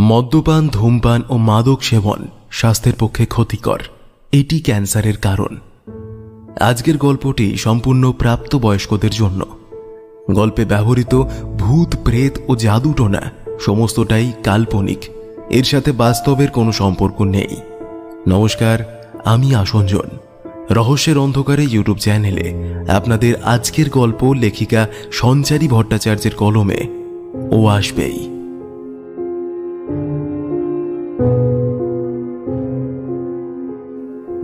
মদ্যপান, ধূমপান ও মাদক সেবন স্বাস্থ্যের পক্ষে ক্ষতিকর। এটি ক্যান্সারের কারণ। আজকের গল্পটি সম্পূর্ণ প্রাপ্তবয়স্কদের জন্য। গল্পে ব্যবহৃত ভূত, প্রেত ও জাদুটোনা সমস্তটাই কাল্পনিক। এর সাথে বাস্তবের কোনো সম্পর্ক নেই। নমস্কার, আমি আসঞ্জন। রহস্যের অন্ধকারে ইউটিউব চ্যানেলে আপনাদের আজকের গল্প লেখিকা সঞ্চারী ভট্টাচার্যের কলমে ও আসবেই।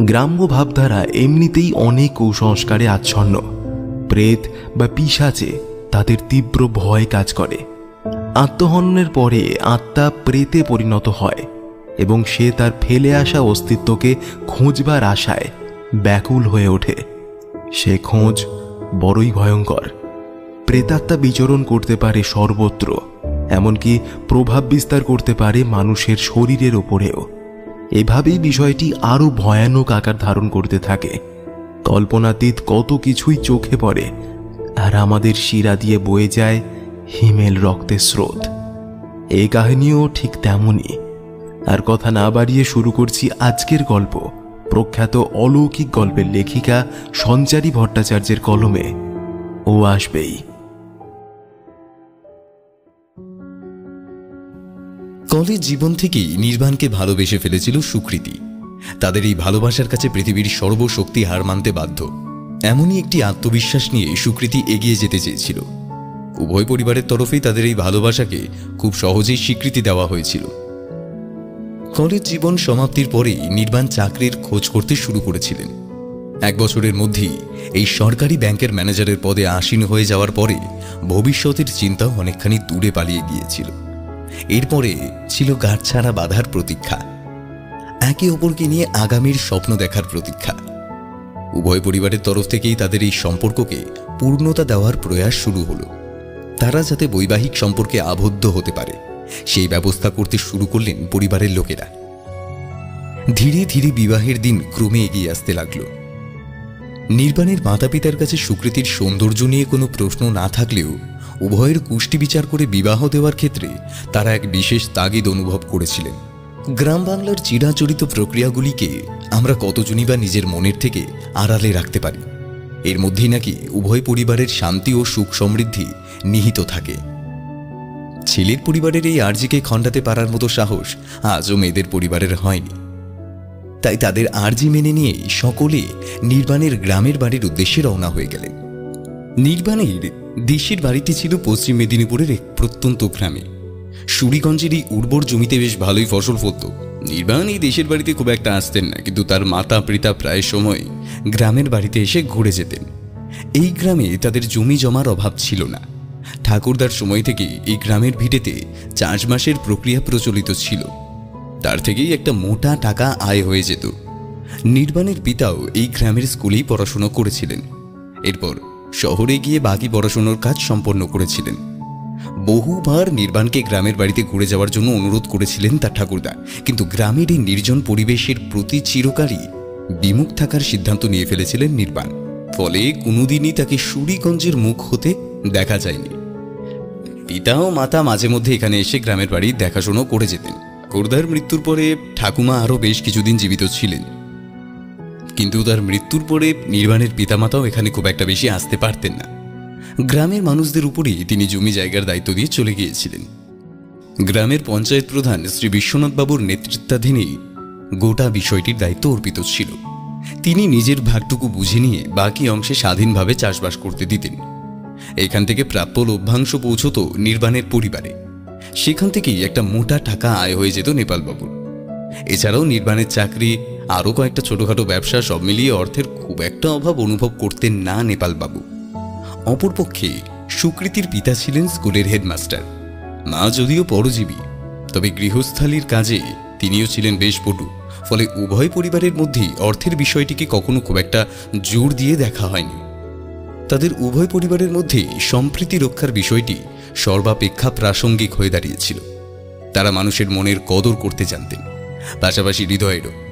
গ্রাম্য ভাবধারা এমনিতেই অনেক কুসংস্কারে আচ্ছন্ন। প্রেত বা পিসাচে তাদের তীব্র ভয় কাজ করে। আত্মহননের পরে আত্মা প্রেতে পরিণত হয় এবং সে তার ফেলে আসা অস্তিত্বকে খোঁজবার আশায় ব্যাকুল হয়ে ওঠে। সে খোঁজ বড়ই ভয়ঙ্কর। প্রেতাত্মা বিচরণ করতে পারে সর্বত্র, এমনকি প্রভাব বিস্তার করতে পারে মানুষের শরীরের ওপরেও। এভাবেই বিষয়টি আরও ভয়ানক আকার ধারণ করতে থাকে। কল্পনাতীত কত কিছুই চোখে পড়ে, আর আমাদের শিরা দিয়ে বয়ে যায় হিমেল রক্তের স্রোত। এই কাহিনীও ঠিক তেমনই। আর কথা না বাড়িয়ে শুরু করছি আজকের গল্প, প্রখ্যাত অলৌকিক গল্পের লেখিকা সঞ্চারী ভট্টাচার্যের কলমে। ও আসবেই। কলেজ জীবন থেকেই নির্বাণকে ভালোবেসে ফেলেছিল সুকৃতি। তাদের এই ভালোবাসার কাছে পৃথিবীর সর্বশক্তি হার মানতে বাধ্য। এমনই একটি আত্মবিশ্বাস নিয়ে সুকৃতি এগিয়ে যেতে চেয়েছিল। উভয় পরিবারের তরফেই তাদের এই ভালোবাসাকে খুব সহজেই স্বীকৃতি দেওয়া হয়েছিল। কলেজ জীবন সমাপ্তির পরেই নির্বাণ চাকরির খোঁজ করতে শুরু করেছিলেন। এক বছরের মধ্যেই এই সরকারি ব্যাংকের ম্যানেজারের পদে আসীন হয়ে যাওয়ার পরে ভবিষ্যতের চিন্তাও অনেকখানি দূরে পালিয়ে গিয়েছিল। এরপরে ছিল গাঁটছাড়া বাধার প্রতীক্ষা। একে অপরকে নিয়ে আগামীর স্বপ্ন দেখার প্রতীক্ষা। উভয় পরিবারের তরফ থেকেই তাদের এই সম্পর্ককে পূর্ণতা দেওয়ার প্রয়াস শুরু হলো। তারা যাতে বৈবাহিক সম্পর্কে আবদ্ধ হতে পারে, সেই ব্যবস্থা করতে শুরু করলেন পরিবারের লোকেরা। ধীরে ধীরে বিবাহের দিন ক্রমে এগিয়ে আসতে লাগল। নির্বাণের মাতা পিতার কাছে সুকৃতির সৌন্দর্য নিয়ে কোনো প্রশ্ন না থাকলেও উভয়ের কুষ্টি বিচার করে বিবাহ দেওয়ার ক্ষেত্রে তারা এক বিশেষ তাগিদ অনুভব করেছিলেন। গ্রাম বাংলার চিরাচরিত প্রক্রিয়াগুলিকে আমরা কতজনই বা নিজের মনের থেকে আড়ালে রাখতে পারি? এর মধ্যেই নাকি উভয় পরিবারের শান্তি ও সুখ সমৃদ্ধি নিহিত থাকে। ছেলের পরিবারের এই আর্জিকে খণ্ডাতে পারার মতো সাহস আজও মেয়েদের পরিবারের হয়নি। তাই তাদের আর্জি মেনে নিয়ে সকলে নির্বাণের গ্রামের বাড়ির উদ্দেশ্যে রওনা হয়ে গেলেন। নির্বাণের দেশের বাড়িটি ছিল পশ্চিম মেদিনীপুরের এক প্রত্যন্ত গ্রামে। সুরিগঞ্জের এই উর্বর জমিতে বেশ ভালোই ফসল ফলত। নির্বাণ এই দেশের বাড়িতে খুব একটা আসতেন না, কিন্তু তার মাতা পিতা প্রায় সময় গ্রামের বাড়িতে এসে ঘুরে যেতেন। এই গ্রামে তাদের জমি জমার অভাব ছিল না। ঠাকুরদার সময় থেকে এই গ্রামের ভিটেতে চাষবাসের প্রক্রিয়া প্রচলিত ছিল। তার থেকেই একটা মোটা টাকা আয় হয়ে যেত। নির্বাণের পিতাও এই গ্রামের স্কুলেই পড়াশুনো করেছিলেন। এরপর শহরে গিয়ে বাকি পড়াশুনোর কাজ সম্পন্ন করেছিলেন। বহুবার নির্বাণকে গ্রামের বাড়িতে ঘুরে যাওয়ার জন্য অনুরোধ করেছিলেন তার ঠাকুরদা। কিন্তু গ্রামের এই নির্জন পরিবেশের প্রতি চিরকালই বিমুখ থাকার সিদ্ধান্ত নিয়ে ফেলেছিলেন নির্বাণ। ফলে কোনোদিনই তাকে সুরিগঞ্জের মুখ হতে দেখা যায়নি। পিতা ও মাতা মাঝে মধ্যে এখানে এসে গ্রামের বাড়ি দেখাশোনা করে যেতেন। ঠাকুরদার মৃত্যুর পরে ঠাকুমা আরও বেশ কিছুদিন জীবিত ছিলেন। কিন্তু তার মৃত্যুর পরে নির্বাণের পিতামাতাও এখানে খুব একটা বেশি আসতে পারতেন না। গ্রামের মানুষদের উপরেই তিনি জমি জায়গার দায়িত্ব দিয়ে চলে গিয়েছিলেন। গ্রামের পঞ্চায়েত প্রধান শ্রী বিশ্বনাথবাবুর নেতৃত্বাধীনেই গোটা বিষয়টির দায়িত্ব অর্পিত ছিল। তিনি নিজের ভাগটুকু বুঝে নিয়ে বাকি অংশে স্বাধীনভাবে চাষবাস করতে দিতেন। এখান থেকে প্রাপ্য লভ্যাংশ পৌঁছত নির্বাণের পরিবারে। সেখান থেকেই একটা মোটা টাকা আয় হয়ে যেত নেপালবাবুর। এছাড়াও নির্বাণের চাকরি আরও কয়েকটা ছোটখাটো ব্যবসা সব মিলিয়ে অর্থের খুব একটা অভাব অনুভব করতেন না নেপালবাবু। অপরপক্ষে সুকৃতির পিতা ছিলেন স্কুলের হেডমাস্টার। মা যদিও পরজীবী, তবে গৃহস্থালির কাজে তিনিও ছিলেন বেশ পটু, ফলে উভয় পরিবারের মধ্যেই অর্থের বিষয়টিকে কখনো খুব একটা জোর দিয়ে দেখা হয়নি। তাদের উভয় পরিবারের মধ্যে সম্প্রীতি রক্ষার বিষয়টি সর্বাপেক্ষা প্রাসঙ্গিক হয়ে দাঁড়িয়েছিল। তারা মানুষের মনের কদর করতে জানতেন, পাশাপাশি হৃদয়েরও।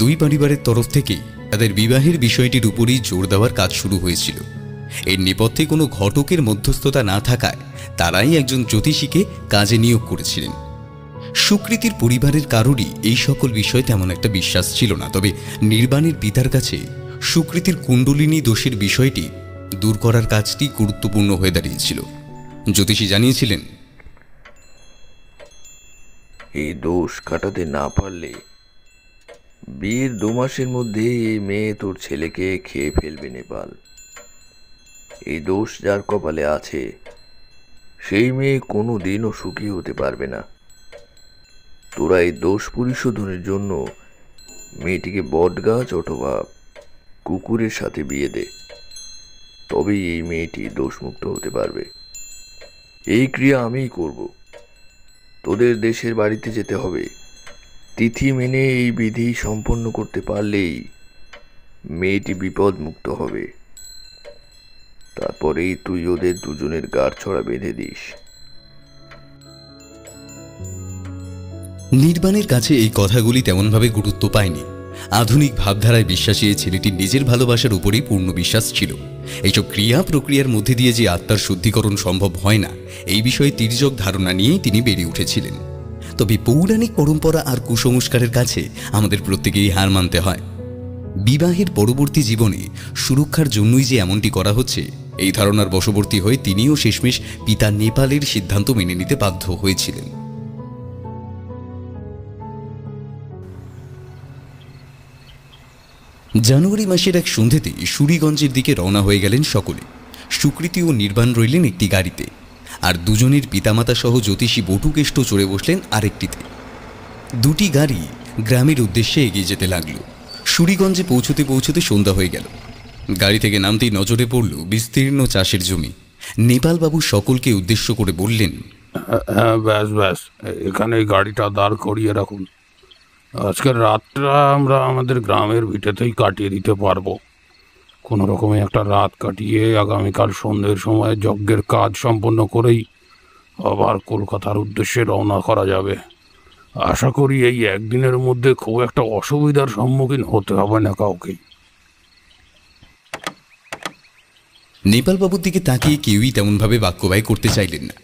দুই পরিবারের তরফ থেকেই তাদের বিবাহের বিষয়টির উপরই জোর দেওয়ার কাজ শুরু হয়েছিল। এর নেপথ্যে কোনো ঘটকের মধ্যস্থতা না থাকায় তারাই একজন জ্যোতিষীকে কাজে নিয়োগ করেছিলেন। সুকৃতির পরিবারের কারোরই এই সকল বিষয়ে তেমন একটা বিশ্বাস ছিল না, তবে নির্বাণের পিতার কাছে সুকৃতির কুণ্ডলিনী দোষের বিষয়টি দূর করার কাজটি গুরুত্বপূর্ণ হয়ে দাঁড়িয়েছিল। জ্যোতিষী জানিয়েছিলেন, এই দোষ কাটাতে না পারলে বিয়ের দু মাসের মধ্যে এই মেয়ে তোর ছেলেকে খেয়ে ফেলবে নেপাল। এই দোষ যার কপালে আছে, সেই মেয়ে কোনো দিনও সুখী হতে পারবে না। তোরা এই দোষ পরিশোধনের জন্য মেয়েটিকে বটগাছ অথবা কুকুরের সাথে বিয়ে দে। তবেই এই মেয়েটি দোষমুক্ত হতে পারবে। এই ক্রিয়া আমিই করব। তোদের দেশের বাড়িতে যেতে হবে। তিথি মেনে এই বিধি সম্পন্ন করতে পারলেই মেয়েটি বিপদ মুক্ত হবে। তারপরেই তুই ওদের দুজনের গাড় ছড়া বেঁধে দিস। নির্বাণের কাছে এই কথাগুলি তেমনভাবে গুরুত্ব পায়নি। আধুনিক ভাবধারায় বিশ্বাসী এই ছেলেটির নিজের ভালোবাসার উপরেই পূর্ণ বিশ্বাস ছিল। এইসব ক্রিয়া প্রক্রিয়ার মধ্যে দিয়ে যে আত্মার শুদ্ধিকরণ সম্ভব হয় না, এই বিষয়ে তির্যক ধারণা নিয়েই তিনি বেড়ে উঠেছিলেন। তবে পৌরাণিক পরম্পরা আর কুসংস্কারের কাছে আমাদের প্রত্যেকেই হার মানতে হয়। বিবাহের পরবর্তী জীবনে সুরক্ষার জন্যই যে এমনটি করা হচ্ছে, এই ধারণার বশবর্তী হয়ে তিনিও শেষমেশ পিতা নেপালের সিদ্ধান্ত মেনে নিতে বাধ্য হয়েছিলেন। জানুয়ারি মাসের এক সন্ধ্যেতে সুরিগঞ্জের দিকে রওনা হয়ে গেলেন সকলে। সুকৃতি ও নির্বাণ রইলেন একটি গাড়িতে। আর দুজনের পিতামাতা সহ জ্যোতিষী বটুকেষ্ট চড়ে বসলেন আরেকটিতে। দুটি গাড়ি গ্রামের উদ্দেশ্যে এগিয়ে যেতে লাগল। সুরিগঞ্জে পৌঁছতে পৌঁছতে সন্ধ্যা হয়ে গেল। গাড়ি থেকে নামতেই নজরে পড়ল বিস্তীর্ণ চাষের জমি। নেপালবাবু সকলকে উদ্দেশ্য করে বললেন হ্যাঁ ব্যাস ব্যাস, এখানে গাড়িটা দাঁড় করিয়ে রাখুন। আজকের রাতটা আমরা আমাদের গ্রামের ভিটেতেই কাটিয়ে দিতে পারব। কোনো রকমে একটা রাত কাটিয়ে আগামীকাল সন্ধ্যের সময় যজ্ঞের কাজ সম্পন্ন করেই আবার কলকাতার উদ্দেশ্যে রওনা করা যাবে। আশা করি এই একদিনের মধ্যে খুব একটা অসুবিধার সম্মুখীন হতে হবে না কাউকে। নেপালবাবুর দিকে তাকিয়ে কেউই তেমনভাবে বাক্যবায় করতে চাইলেন না।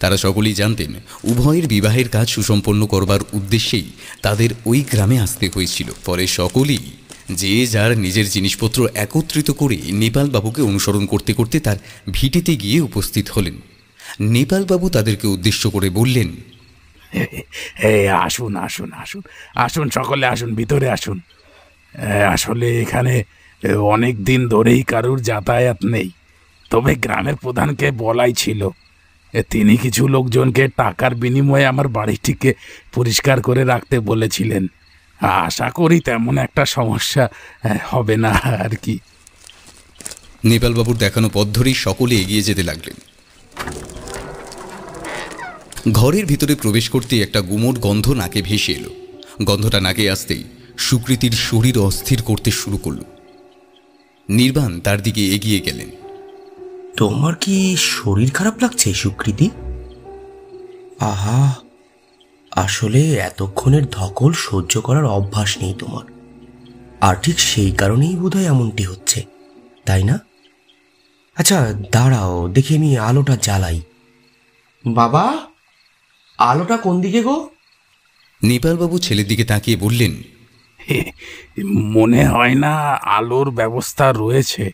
তারা সকলেই জানতেন, উভয়ের বিবাহের কাজ সুসম্পন্ন করবার উদ্দেশ্যেই তাদের ওই গ্রামে আসতে হয়েছিল। পরে সকলেই যে যার নিজের জিনিসপত্র একত্রিত করে নেপালবাবুকে অনুসরণ করতে করতে তার ভিটিতে গিয়ে উপস্থিত হলেন। নেপালবাবু তাদেরকে উদ্দেশ্য করে বললেন আসুন আসুন আসুন আসুন, সকলে আসুন, ভিতরে আসুন। আসলে এখানে অনেক দিন ধরেই কারুর যাতায়াত নেই। তবে গ্রামের প্রধানকে বলাই ছিল তিনি কিছু লোকজনকে টাকার বিনিময়ে আমার বাড়িটিকে পরিষ্কার করে রাখতে বলেছিলেন। আশা করি তেমন একটা সমস্যা হবে না আর কি। নেপালবাবুর দেখানো পথ ধরেই সকলে এগিয়ে যেতে লাগলেন। ঘরের ভিতরে প্রবেশ করতে একটা গুমোট গন্ধ নাকে ভেসে এলো। গন্ধটা নাকে আসতেই সুকৃতির শরীর অস্থির করতে শুরু করল। নির্বাণ তার দিকে এগিয়ে গেলেন। তোমার কি শরীর খারাপ লাগছে সুকৃতি? আহা আসলে এতক্ষণের ধকল সহ্য করার অভ্যাস নেই তোমার। আর ঠিক সেই কারণেই বোধহয় এমনটি হচ্ছে তাই না? আচ্ছা দাঁড়াও দেখি আমি আলোটা জ্বালাই। বাবা আলোটা কোন দিকে গো? নেপালবাবু ছেলের দিকে তাকিয়ে বললেন মনে হয় না আলোর ব্যবস্থা রয়েছে।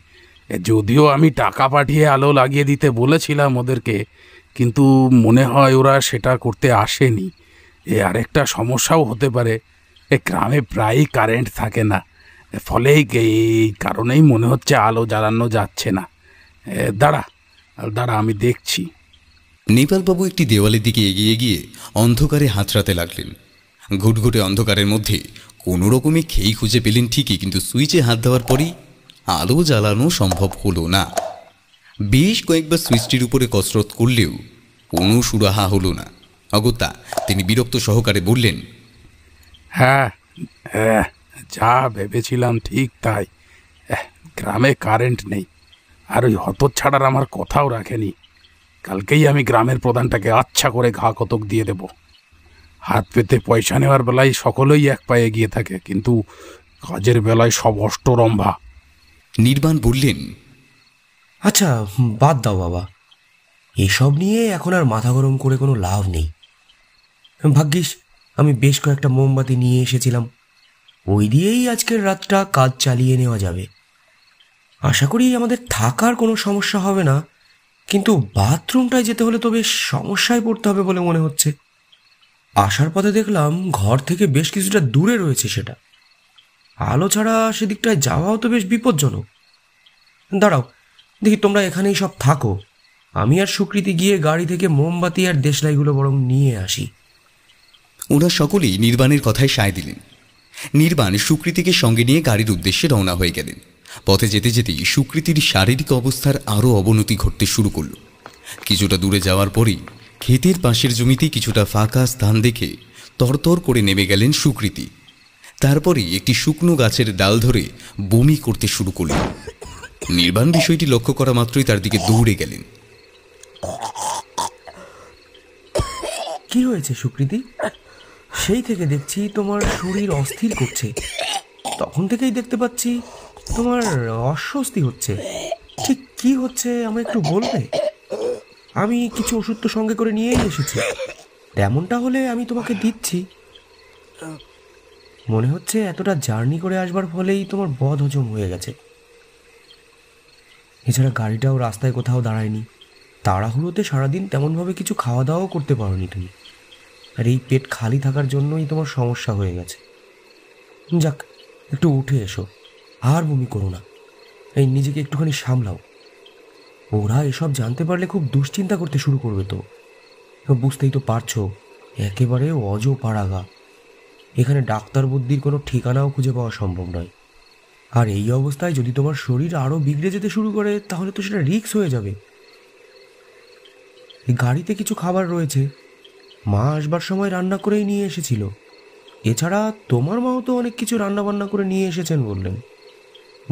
যদিও আমি টাকা পাঠিয়ে আলো লাগিয়ে দিতে বলেছিলাম ওদেরকে কিন্তু মনে হয় ওরা সেটা করতে আসেনি। এ আরেকটা সমস্যাও হতে পারে। এ গ্রামে প্রায়ই কারেন্ট থাকে না। ফলে এই কারণেই মনে হচ্ছে আলো জ্বালানো যাচ্ছে না। দাঁড়া দাঁড়া, আমি দেখছি। নেপালবাবু একটি দেওয়ালের দিকে এগিয়ে গিয়ে অন্ধকারে হাতড়াতে লাগলেন। ঘুটঘুটে অন্ধকারের মধ্যে কোনো রকমে খেই খুঁজে পেলেন ঠিকই, কিন্তু সুইচে হাত দেওয়ার পরেই আলো জ্বালানো সম্ভব হলো না। বেশ কয়েকবার সুইচটির উপরে কসরত করলেও কোনো সুরাহা হলো না। অগত্যা তিনি বিরক্ত সহকারে বললেন হ্যাঁ হ্যাঁ যা ভেবেছিলাম ঠিক তাই। গ্রামে কারেন্ট নেই আর ওই হতচ্ছাড়ার আমার কথাও রাখেনি। কালকেই আমি গ্রামের প্রধানটাকে আচ্ছা করে ঘা কতক দিয়ে দেব। হাত পেতে পয়সা নেওয়ার বেলায় সকলেই এক পায়ে এগিয়ে থাকে কিন্তু কাজের বেলায় সব অষ্টরম্ভা। নির্বাণ বললেন আচ্ছা বাদ দাও বাবা। এসব নিয়ে এখন আর মাথা গরম করে কোনো লাভ নেই। ভাগ্যিস, আমি বেশ কয়েকটা মোমবাতি নিয়ে এসেছিলাম। ওই দিয়েই আজকের রাতটা কাজ চালিয়ে নেওয়া যাবে। আশা করি আমাদের থাকার কোনো সমস্যা হবে না, কিন্তু বাথরুমটায় যেতে হলে তো বেশ সমস্যায় পড়তে হবে বলে মনে হচ্ছে। আসার পথে দেখলাম ঘর থেকে বেশ কিছুটা দূরে রয়েছে সেটা। আলো ছাড়া সেদিকটায় যাওয়াও তো বেশ বিপজ্জনক। দাঁড়াও, দেখি তোমরা এখানেই সব থাকো। আমি আর সুকৃতি গিয়ে গাড়ি থেকে মোমবাতি আর দেশলাইগুলো বরং নিয়ে আসি। ওরা সকলেই নির্বাণের কথায় সায় দিলেন। নির্বাণ সুকৃতিকে সঙ্গে নিয়ে গাড়ির উদ্দেশ্যে রওনা হয়ে গেলেন। পথে যেতে যেতেই সুকৃতির শারীরিক অবস্থার আরও অবনতি ঘটতে শুরু করল। কিছুটা দূরে যাওয়ার পরেই ক্ষেতের পাশের জমিতে কিছুটা ফাঁকা স্থান দেখে তরতর করে নেমে গেলেন সুকৃতি। তারপরেই একটি শুকনো গাছের ডাল ধরে বমি করতে শুরু করলেন। নির্বাণ বিষয়টি লক্ষ্য করা মাত্রই তার দিকে দৌড়ে গেলেন। কি হয়েছে সুকৃতি? সেই থেকে দেখছি তোমার শরীর অস্থির করছে। তখন থেকেই দেখতে পাচ্ছি তোমার অস্বস্তি হচ্ছে। ঠিক কি হচ্ছে, আমায় একটু বলবে? আমি কিছু ওষুধ তো সঙ্গে করে নিয়েই এসেছি। তেমনটা হলে আমি তোমাকে দিচ্ছি। মনে হচ্ছে এতটা জার্নি করে আসবার ফলেই তোমার বদ হজম হয়ে গেছে। এছাড়া গাড়িটাও রাস্তায় কোথাও দাঁড়ায়নি। তাড়াহুড়োতে সারাদিন তেমনভাবে কিছু খাওয়া দাওয়াও করতে পারোনি তুমি। আর এই পেট খালি থাকার জন্যই তোমার সমস্যা হয়ে গেছে। যাক, একটু উঠে এসো। আর বমি করো না। এই, নিজেকে একটুখানি সামলাও। ওরা এসব জানতে পারলে খুব দুশ্চিন্তা করতে শুরু করবে তো। বুঝতেই তো পারছ, একেবারে অজ পাড়াগা এখানে ডাক্তার বুদ্ধির কোনো ঠিকানাও খুঁজে পাওয়া সম্ভব নয়। আর এই অবস্থায় যদি তোমার শরীর আরও বিগড়ে যেতে শুরু করে, তাহলে তো সেটা রিস্ক হয়ে যাবে। গাড়িতে কিছু খাবার রয়েছে। মা আসবার সময় রান্না করেই নিয়ে এসেছিল। এছাড়া তোমার মাও তো অনেক কিছু রান্না বান্না করে নিয়ে এসেছেন বললেন।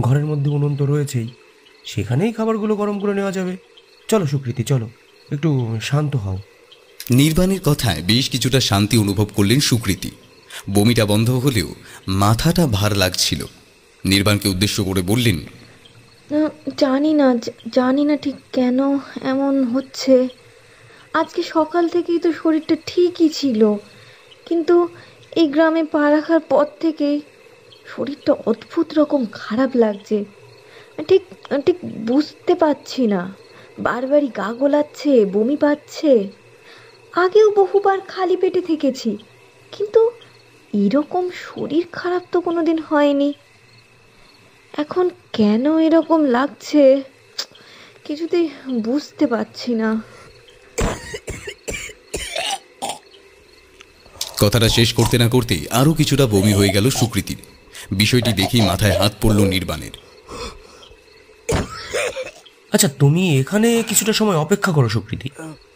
ঘরের মধ্যে উনুন তো রয়েছেই সেখানেই খাবারগুলো গরম করে নেওয়া যাবে। চলো সুকৃতি চলো একটু শান্ত হও। নির্বাণের কথায় বেশ কিছুটা শান্তি অনুভব করলেন সুকৃতি। বমিটা বন্ধ হলেও মাথাটা ভার লাগছিল। নির্বাণকে উদ্দেশ্য করে বললেন জানি না জানি না ঠিক কেন এমন হচ্ছে। আজকে সকাল থেকেই তো শরীরটা ঠিকই ছিল। কিন্তু এই গ্রামে পা রাখার পর থেকেই শরীরটা অদ্ভুত রকম খারাপ লাগছে। ঠিক ঠিক বুঝতে পারছি না। বারবারই গা গোলাচ্ছে, বমি পাচ্ছে। আগেও বহুবার খালি পেটে থেকেছি, কিন্তু এরকম শরীর খারাপ তো কোনোদিন হয়নি। এখন কেন এরকম লাগছে? কিছুতেই বুঝতে পারছি না। কথাটা শেষ করতে না করতে আরও কিছুটা বমি হয়ে গেল সুকৃতির। বিষয়টি দেখেই মাথায় হাত পড়ল নির্বাণের। আচ্ছা তুমি এখানে কিছুটা সময় অপেক্ষা করো সুকৃতি।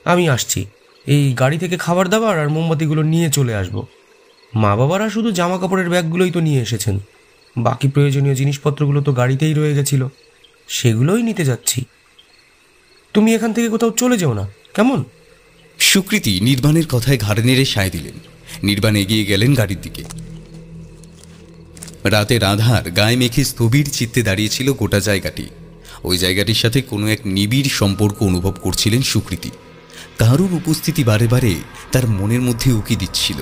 আমি আসছি। এই গাড়ি থেকে খাবার দাবার আর মোমবাতিগুলো নিয়ে চলে আসব। মা বাবারা শুধু জামা কাপড়ের ব্যাগগুলোই তো নিয়ে এসেছেন। বাকি প্রয়োজনীয় জিনিসপত্রগুলো তো গাড়িতেই রয়ে গেছিল। সেগুলোই নিতে যাচ্ছি। তুমি এখান থেকে কোথাও চলে যেও না। কেমন? সুকৃতি নির্বাণের কথায় ঘাড়ে নেড়ে সায় দিলেন। নির্বাণ এগিয়ে গেলেন গাড়ির দিকে। রাতের আধার গায়ে মেখে স্থবির চিত্তে দাঁড়িয়েছিল গোটা জায়গাটি। ওই জায়গাটির সাথে কোনো এক নিবিড় সম্পর্ক অনুভব করছিলেন সুকৃতি। কারুর উপস্থিতি বারে বারে তার মনের মধ্যে উকি দিচ্ছিল।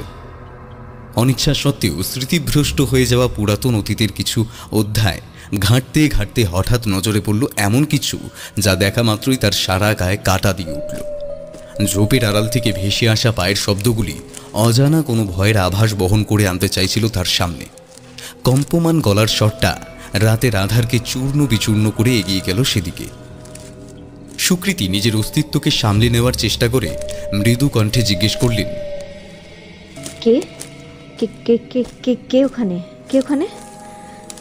অনিচ্ছা সত্ত্বেও স্মৃতিভ্রষ্ট হয়ে যাওয়া পুরাতন অতীতের কিছু অধ্যায় ঘাঁটতে ঘাঁটতে হঠাৎ নজরে পড়ল এমন কিছু যা দেখা মাত্রই তার সারা গায়ে কাটা দিয়ে উঠল। ঝোপের আড়াল থেকে ভেসে আসা পায়ের শব্দগুলি অজানা কোনো ভয়ের আভাস বহন করে আনতে চাইছিল তার সামনে। কম্পমান গলার শটটা রাতের আধারকে চূর্ণ বিচূর্ণ করে এগিয়ে গেল সেদিকে। সুকৃতি নিজের অস্তিত্বকে সামলে নেওয়ার চেষ্টা করে মৃদু কণ্ঠে জিজ্ঞেস করলেন কে কে কে কে কে ওখানে? কে ওখানে?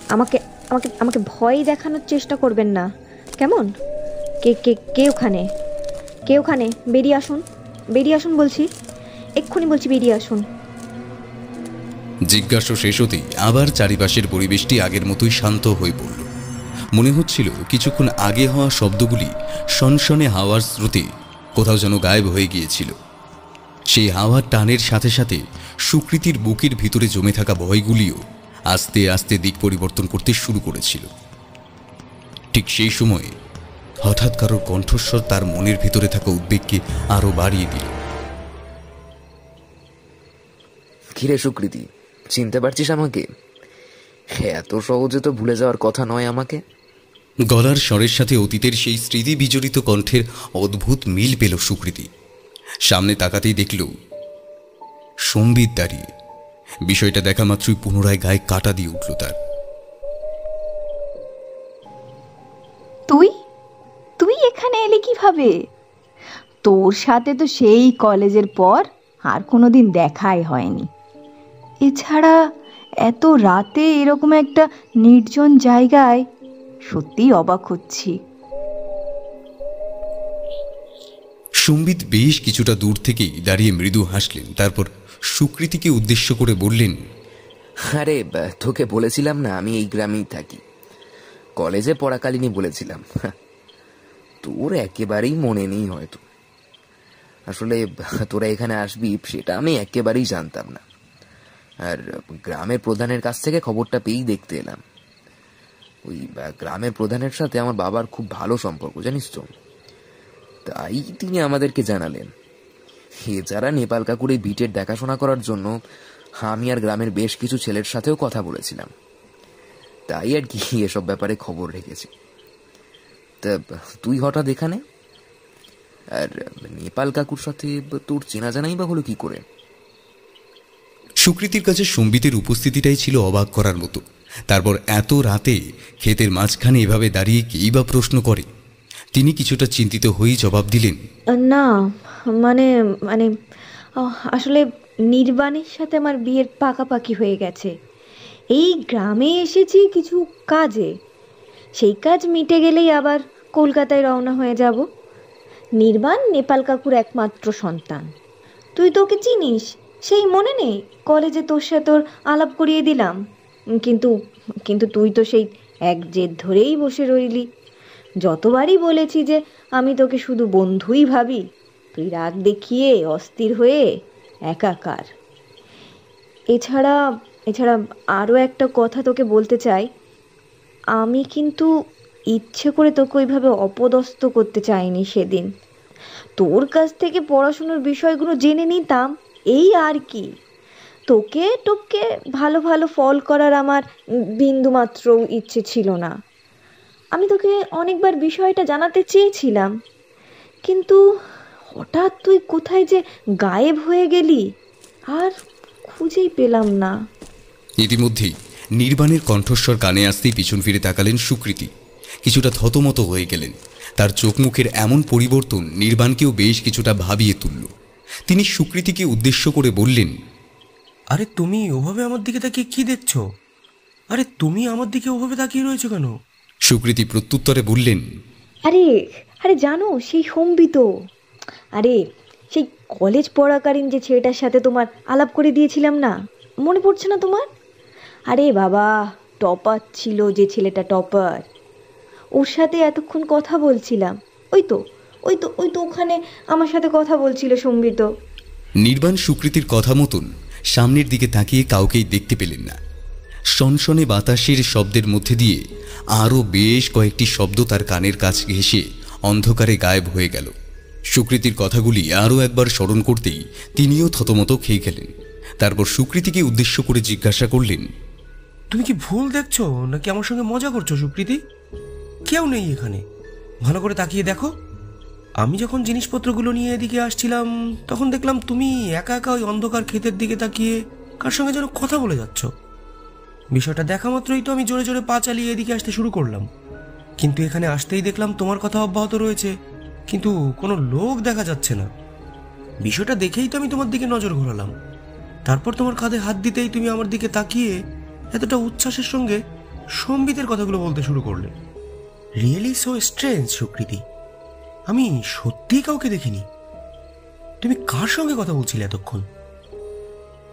আমাকে আমাকে আমাকে ভয় দেখানোর চেষ্টা করবেন না। কেমন? কে কে কে ওখানে? কে ওখানে? বেরিয়ে আসুন। বেরিয়ে আসুন বলছি। এক্ষুনি বলছি বেরিয়ে আসুন। জিজ্ঞাসা শেষ হতেই আবার চারিপাশের পরিবেশটি আগের মতোই শান্ত হয়ে পড়ল। মনে হচ্ছিল কিছুক্ষণ আগে হওয়া শব্দগুলি সনসনে হাওয়ার স্রোতে কোথাও যেন গায়েব হয়ে গিয়েছিল। সেই হাওয়ার টানের সাথে সাথে সুকৃতির বুকের ভিতরে জমে থাকা ভয়গুলিও আস্তে আস্তে দিক পরিবর্তন করতে শুরু করেছিল। ঠিক সেই সময়ে হঠাৎ কারোর কণ্ঠস্বর তার মনের ভিতরে থাকা উদ্বেগকে আরও বাড়িয়ে দিল। কিরে সুকৃতি চিনতে পারছিস আমাকে? এত সহজে তো ভুলে যাওয়ার কথা নয় আমাকে। গলার স্বরের সাথে অতীতের সেই স্মৃতি বিজড়িত কণ্ঠের অদ্ভুত মিল পেল সুকৃতি। সামনে তাকাতেই দেখল সম্বিত দাঁড়িয়ে। বিষয়টা দেখা মাত্রই পুনরায় গায়ে কাটা দিয়ে উঠল তার। তুই? তুই এখানে এলি কীভাবে? তোর সাথে তো সেই কলেজের পর আর কোনো দিন দেখাই হয়নি। এছাড়া এত রাতে এরকম একটা নির্জন জায়গায় সত্যিই অবাক হচ্ছি। সম্বিত বেশ কিছুটা দূর থেকেই দাঁড়িয়ে মৃদু হাসলেন তারপর সুকৃতিকে উদ্দেশ্য করে বললেন আরে তোকে বলেছিলাম না আমি এই গ্রামেই থাকি। কলেজে পড়াকালীনই বলেছিলাম। তোর একেবারেই মনে নেই হয়তো। আসলে, তোরা এখানে আসবি, সেটা আমি একেবারেই জানতাম না। আর গ্রামের প্রধানের কাছ থেকে খবরটা পেয়েই দেখতে এলাম। ওই গ্রামের প্রধানের সাথে আমার বাবার খুব ভালো সম্পর্ক, জানিস তো? তাই তিনি আমাদেরকে জানালেন। এছাড়া নেপাল কাকুর বিটের দেখাশোনা করার জন্য, আমি আর গ্রামের বেশ কিছু ছেলের সাথেও কথা বলেছিলাম। তাই আর কি এসব ব্যাপারে খবর রেখেছি। তুই হঠাৎ এখানে? আর নেপাল কাকুর সাথে তোর চেনা জানাই বা হলো কি করে? সুকৃতির কাছে সম্বিতের উপস্থিতিটাই ছিল অবাক করার মতো। তারপর এত রাতে ক্ষেতের মাঝখানে এভাবে দাঁড়িয়ে কেই বা প্রশ্ন করে? তিনি কিছুটা চিন্তিত হয়েই জবাব দিলেন না মানে মানে আসলে নির্বাণের সাথে আমার বিয়ের পাকাপাকি হয়ে গেছে। এই গ্রামে এসেছি কিছু কাজে। সেই কাজ মিটে গেলেই আবার কলকাতায় রওনা হয়ে যাব। নির্বাণ নেপাল কাকুর একমাত্র সন্তান। তুই তো ওকে চিনিস, সেই মনে নেই কলেজে তোর সাথে তোর আলাপ করিয়ে দিলাম। কিন্তু কিন্তু তুই তো সেই এক জেদ ধরেই বসে রইলি। যতবারই বলেছি যে আমি তোকে শুধু বন্ধুই ভাবি তুই রাগ দেখিয়ে, অস্থির হয়ে, একাকার। এছাড়া এছাড়া আরও একটা কথা তোকে বলতে চাই। আমি কিন্তু ইচ্ছে করে তোকে ওইভাবে অপদস্থ করতে চাইনি সেদিন। তোর কাছ থেকে পড়াশুনোর বিষয়গুলো জেনে নিতাম, এই আর কি। তোকে টোকে ভালো ভালো ফল করার আমার বিন্দুমাত্র ইচ্ছে ছিল না। আমি তোকে অনেকবার বিষয়টা জানাতে চেয়েছিলাম, কিন্তু হঠাৎ তুই কোথায় যে গায়েব হয়ে গেলি, আর খুঁজেই পেলাম না। ইতিমধ্যেই নির্বাণের কণ্ঠস্বর কানে আসতেই পিছন ফিরে তাকালেন সুকৃতি। কিছুটা থতমত হয়ে গেলেন। তার চোখ মুখের এমন পরিবর্তন নির্বাণকেও বেশ কিছুটা ভাবিয়ে তুলল। তিনি সুকৃতিকে উদ্দেশ্য করে বললেন আরে তুমি ওভাবে আমার দিকে তাকিয়ে কি দেখছ? আরে তুমি আমার দিকে ওভাবে তাকিয়ে রয়েছো কেন? সুকৃতি প্রত্যুত্তরে বললেন আরে আরে জানো সেই সম্বিত আরে সেই কলেজ পড়াকালীন যে ছেলেটার সাথে তোমার আলাপ করে দিয়েছিলাম না মনে পড়ছে না তোমার? আরে বাবা টপার ছিল যে ছেলেটা টপার। ওর সাথে এতক্ষণ কথা বলছিলাম। ওই তো ওই তো ওই তো ওখানে আমার সাথে কথা বলছিল সম্বিত। নির্বাণ সুকৃতির কথা মতন সামনের দিকে তাকিয়ে কাউকেই দেখতে পেলেন না। সনসনে বাতাসের শব্দের মধ্যে দিয়ে আরও বেশ কয়েকটি শব্দ তার কানের কাছ ঘেঁষে অন্ধকারে গায়েব হয়ে গেল। সুকৃতির কথাগুলি আরও একবার স্মরণ করতেই তিনিও থতমত খেয়ে গেলেন। তারপর সুকৃতিকে উদ্দেশ্য করে জিজ্ঞাসা করলেন তুমি কি ভুল দেখছ? নাকি আমার সঙ্গে মজা করছ সুকৃতি? কেউ নেই এখানে। ভালো করে তাকিয়ে দেখো। আমি যখন জিনিসপত্রগুলো নিয়ে এদিকে আসছিলাম, তখন দেখলাম তুমি একা একা ওই অন্ধকার ক্ষেতের দিকে তাকিয়ে কার সঙ্গে যেন কথা বলে যাচ্ছ। বিষয়টা দেখা মাত্রই তো আমি জোরে জোরে পা চালিয়ে এদিকে আসতে শুরু করলাম। কিন্তু এখানে আসতেই দেখলাম তোমার কথা অব্যাহত রয়েছে, কিন্তু কোনো লোক দেখা যাচ্ছে না। বিষয়টা দেখেই তো আমি তোমার দিকে নজর ঘোরালাম। তারপর তোমার কাঁধে হাত দিতেই তুমি আমার দিকে তাকিয়ে এতটা উচ্ছ্বাসের সঙ্গে সম্বিতের কথাগুলো বলতে শুরু করলে। রিয়েলি সো স্ট্রেঞ্জ সুকৃতি আমি সত্যিই কাউকে দেখিনি। তুমি কার সঙ্গে কথা বলছিলে এতক্ষণ?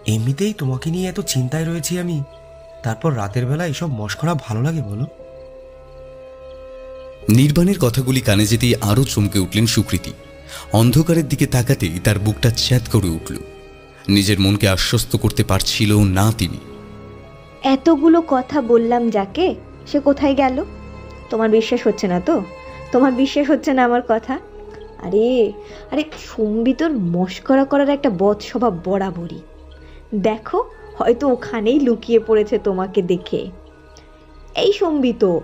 এমনিতেই তোমাকে নিয়ে এত চিন্তায় রয়েছি আমি। তারপর রাতের বেলা এসব মস্করা ভালো লাগে বলো। নির্বাণের কথাগুলি কানে যেতেই আরও চমকে উঠলেন সুকৃতি। অন্ধকারের দিকে তাকাতেই তার বুকটা চ্যাত করে উঠল। নিজের মনকে আশ্বস্ত করতে পারছিল না তিনি। এতগুলো কথা বললাম যাকে সে কোথায় গেল? তোমার বিশ্বাস হচ্ছে না তো? তোমার বিশ্বাস হচ্ছে না আমার কথা? আরে আরে সম্বিতর মস্করা করার একটা বদ স্বভাব বরাবরই। দেখো, হয়তো ওখানেই লুকিয়ে পড়েছে তোমাকে দেখে। এই সম্বিত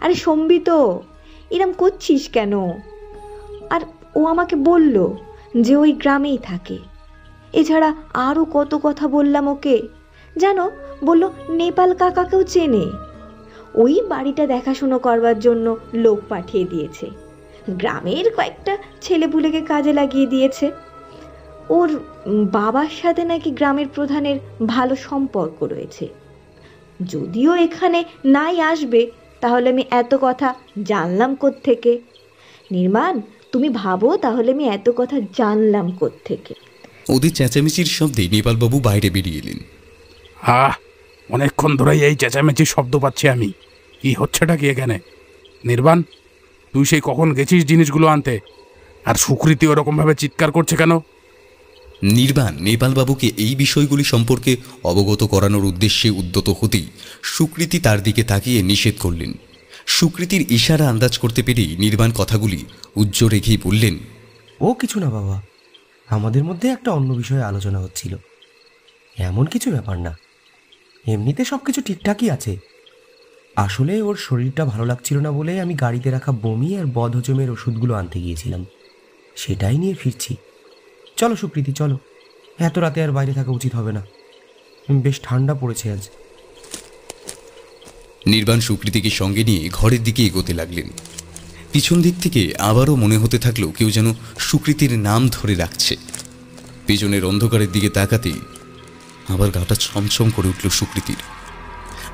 আরে সম্বিত এরম করছিস কেন? আর ও আমাকে বলল যে ওই গ্রামেই থাকে। এছাড়া আরও কত কথা বললাম ওকে। জানো, বলল নেপাল কাকাকেও চেনে। ওই বাড়িটা দেখাশুনো করবার জন্য লোক পাঠিয়ে দিয়েছে। গ্রামের কয়েকটা ছেলেপুলেকে কাজে লাগিয়ে দিয়েছে। ওর বাবার সাথে নাকি গ্রামের প্রধানের ভালো সম্পর্ক রয়েছে। যদিও এখানে নাই আসবে তাহলে আমি এত কথা জানলাম থেকে নির্মাণ তুমি ভাবো তাহলে আমি এত কথা জানলাম থেকে ওদের চেঁচামেচির শব্দে নেপালবাবু বাইরে বেরিয়ে এলেন। আহ অনেকক্ষণ ধরেই এই চেঁচামেচির শব্দ পাচ্ছি আমি। কি হচ্ছেটা কি এখানে? নির্বাণ তুই সেই কখন গেছিস জিনিসগুলো আনতে? আর সুকৃতি ওরকমভাবে চিৎকার করছে কেন? নির্বাণ নেপালবাবুকে এই বিষয়গুলি সম্পর্কে অবগত করানোর উদ্দেশ্যে উদ্যত হতেই সুকৃতি তার দিকে তাকিয়ে নিষেধ করলেন। সুকৃতির ইশারা আন্দাজ করতে পেরেই নির্বাণ কথাগুলি উজ্জ্ব রেখেই বললেন ও কিছু না বাবা আমাদের মধ্যে একটা অন্য বিষয়ে আলোচনা হচ্ছিল। এমন কিছু ব্যাপার না। এমনিতে সব কিছু ঠিকঠাকই আছে। আসলে ওর শরীরটা ভালো লাগছিল না বলে আমি গাড়িতে রাখা বমি আর বদহজমের ওষুধগুলো আনতে গিয়েছিলাম। সেটাই নিয়ে ফিরছি। চলো সুকৃতি, চলো। এত রাতে আর বাইরে থাকা উচিত হবে না। বেশ ঠান্ডা পড়েছে আজ। নির্বাণ সুকৃতিকে সঙ্গে নিয়ে ঘরের দিকে এগোতে লাগলেন। পিছন দিক থেকে আবারও মনে হতে থাকল কেউ যেন সুকৃতির নাম ধরে রাখছে। পেছনের অন্ধকারের দিকে তাকাতেই আবার গাটা ছমছম করে উঠল সুকৃতির।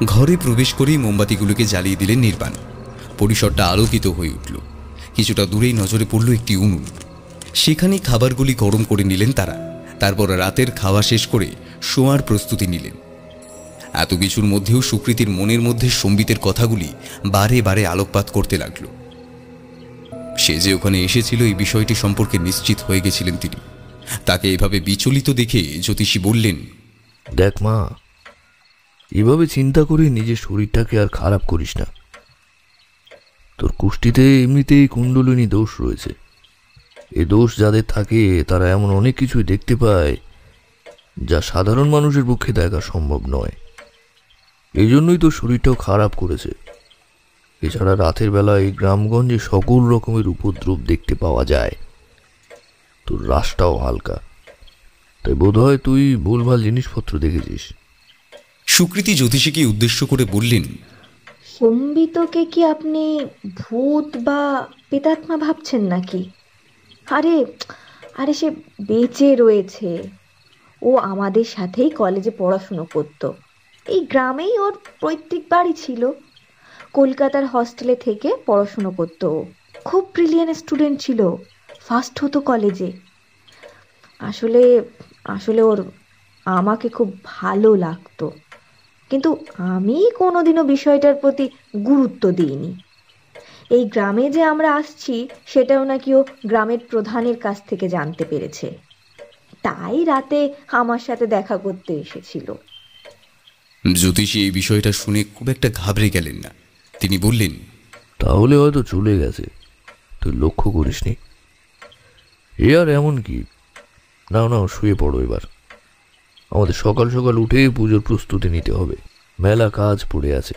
ঘরে প্রবেশ করেই মোমবাতিগুলোকে জ্বালিয়ে দিলেন নির্বাণ। পরিসরটা আলোকিত হয়ে উঠল। কিছুটা দূরেই নজরে পড়ল একটি উনুন। সেখানেই খাবারগুলি গরম করে নিলেন তারা। তারপর রাতের খাওয়া শেষ করে শোয়ার প্রস্তুতি নিলেন। এত কিছুর মধ্যেও সুকৃতির মনের মধ্যে সম্বিতের কথাগুলি বারে বারে আলোকপাত করতে লাগল। সে যে ওখানে এসেছিল এই বিষয়টি সম্পর্কে নিশ্চিত হয়ে গেছিলেন তিনি। তাকে এভাবে বিচলিত দেখে জ্যোতিষী বললেন দেখ মা, এভাবে চিন্তা করে নিজের শরীরটাকে আর খারাপ করিস না। তোর কুষ্টিতে এমনিতেই কুণ্ডলিনী দোষ রয়েছে। এ দোষ যাদের থাকে, তারা এমন অনেক কিছুই দেখতে পায় যা সাধারণ মানুষের পক্ষে দেখা সম্ভব নয়। এই জন্যই তো শরীরটাও খারাপ করেছে। এছাড়া রাতের বেলা এই গ্রামগঞ্জে সকল রকমের উপদ্রব দেখতে পাওয়া যায়। তোর রাসটাও হালকা। তাই বোধহয় তুই ভুলভাল জিনিসপত্র দেখেছিস। সুকৃতি জ্যোতিষীকে উদ্দেশ্য করে বললেন সম্বিতকে কি আপনি ভূত বা পেতাত্মা ভাবছেন নাকি? আরে আরে সে বেঁচে রয়েছে। ও আমাদের সাথেই কলেজে পড়াশুনো করতো। এই গ্রামেই ওর পৈতৃক বাড়ি ছিল। কলকাতার হস্টেলে থেকে পড়াশুনো করতো খুব ব্রিলিয়ান স্টুডেন্ট ছিল। ফার্স্ট হতো কলেজে। আসলে আসলে ওর আমাকে খুব ভালো লাগতো। কিন্তু আমি কোনোদিনও বিষয়টার প্রতি গুরুত্ব দিইনি। এই গ্রামে যে আমরা আসছি সেটাও নাকি ও গ্রামের প্রধানের কাছ থেকে জানতে পেরেছে। তাই রাতে আমার সাথে দেখা করতে এসেছিল। জ্যোতিষী এই বিষয়টা শুনে খুব একটা ঘাবড়ে গেলেন না। তিনি বললেন তাহলে হয়তো চলে গেছে। তুই লক্ষ্য করিসনি। এ আর এমন কি? নাও নাও, শুয়ে পড়ো এবার। আমাদের সকাল সকাল উঠে পুজোর প্রস্তুতি নিতে হবে। মেলা কাজ পড়ে আছে।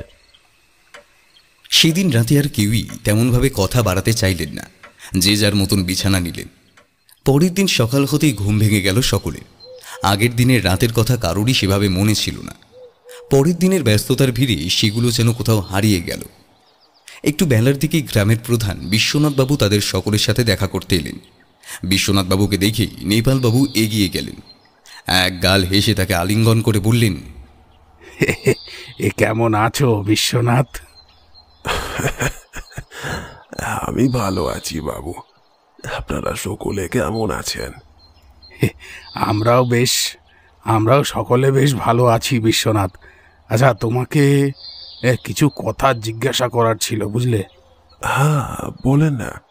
সেদিন রাতে আর কেউই তেমনভাবে কথা বাড়াতে চাইলেন না। যে যার মতন বিছানা নিলেন। পরের দিন সকাল হতেই ঘুম ভেঙে গেল সকলের। আগের দিনের রাতের কথা কারোরই সেভাবে মনে ছিল না। পরের দিনের ব্যস্ততার ভিড়ে সেগুলো যেন কোথাও হারিয়ে গেল। একটু বেলার দিকেই গ্রামের প্রধান বিশ্বনাথবাবু তাদের সকলের সাথে দেখা করতে এলেন। বিশ্বনাথবাবুকে দেখেই নেপালবাবু এগিয়ে গেলেন। এক গাল হেসে তাকে আলিঙ্গন করে বললেন এ কেমন আছো বিশ্বনাথ? আমি ভালো আছি বাবু। আপনারা সকলে কেমন আছেন? আমরাও বেশ আমরাও সকলে বেশ ভালো আছি বিশ্বনাথ। আচ্ছা তোমাকে এ, কিছু কথা জিজ্ঞাসা করার ছিল বুঝলে? হ্যাঁ বলেন না।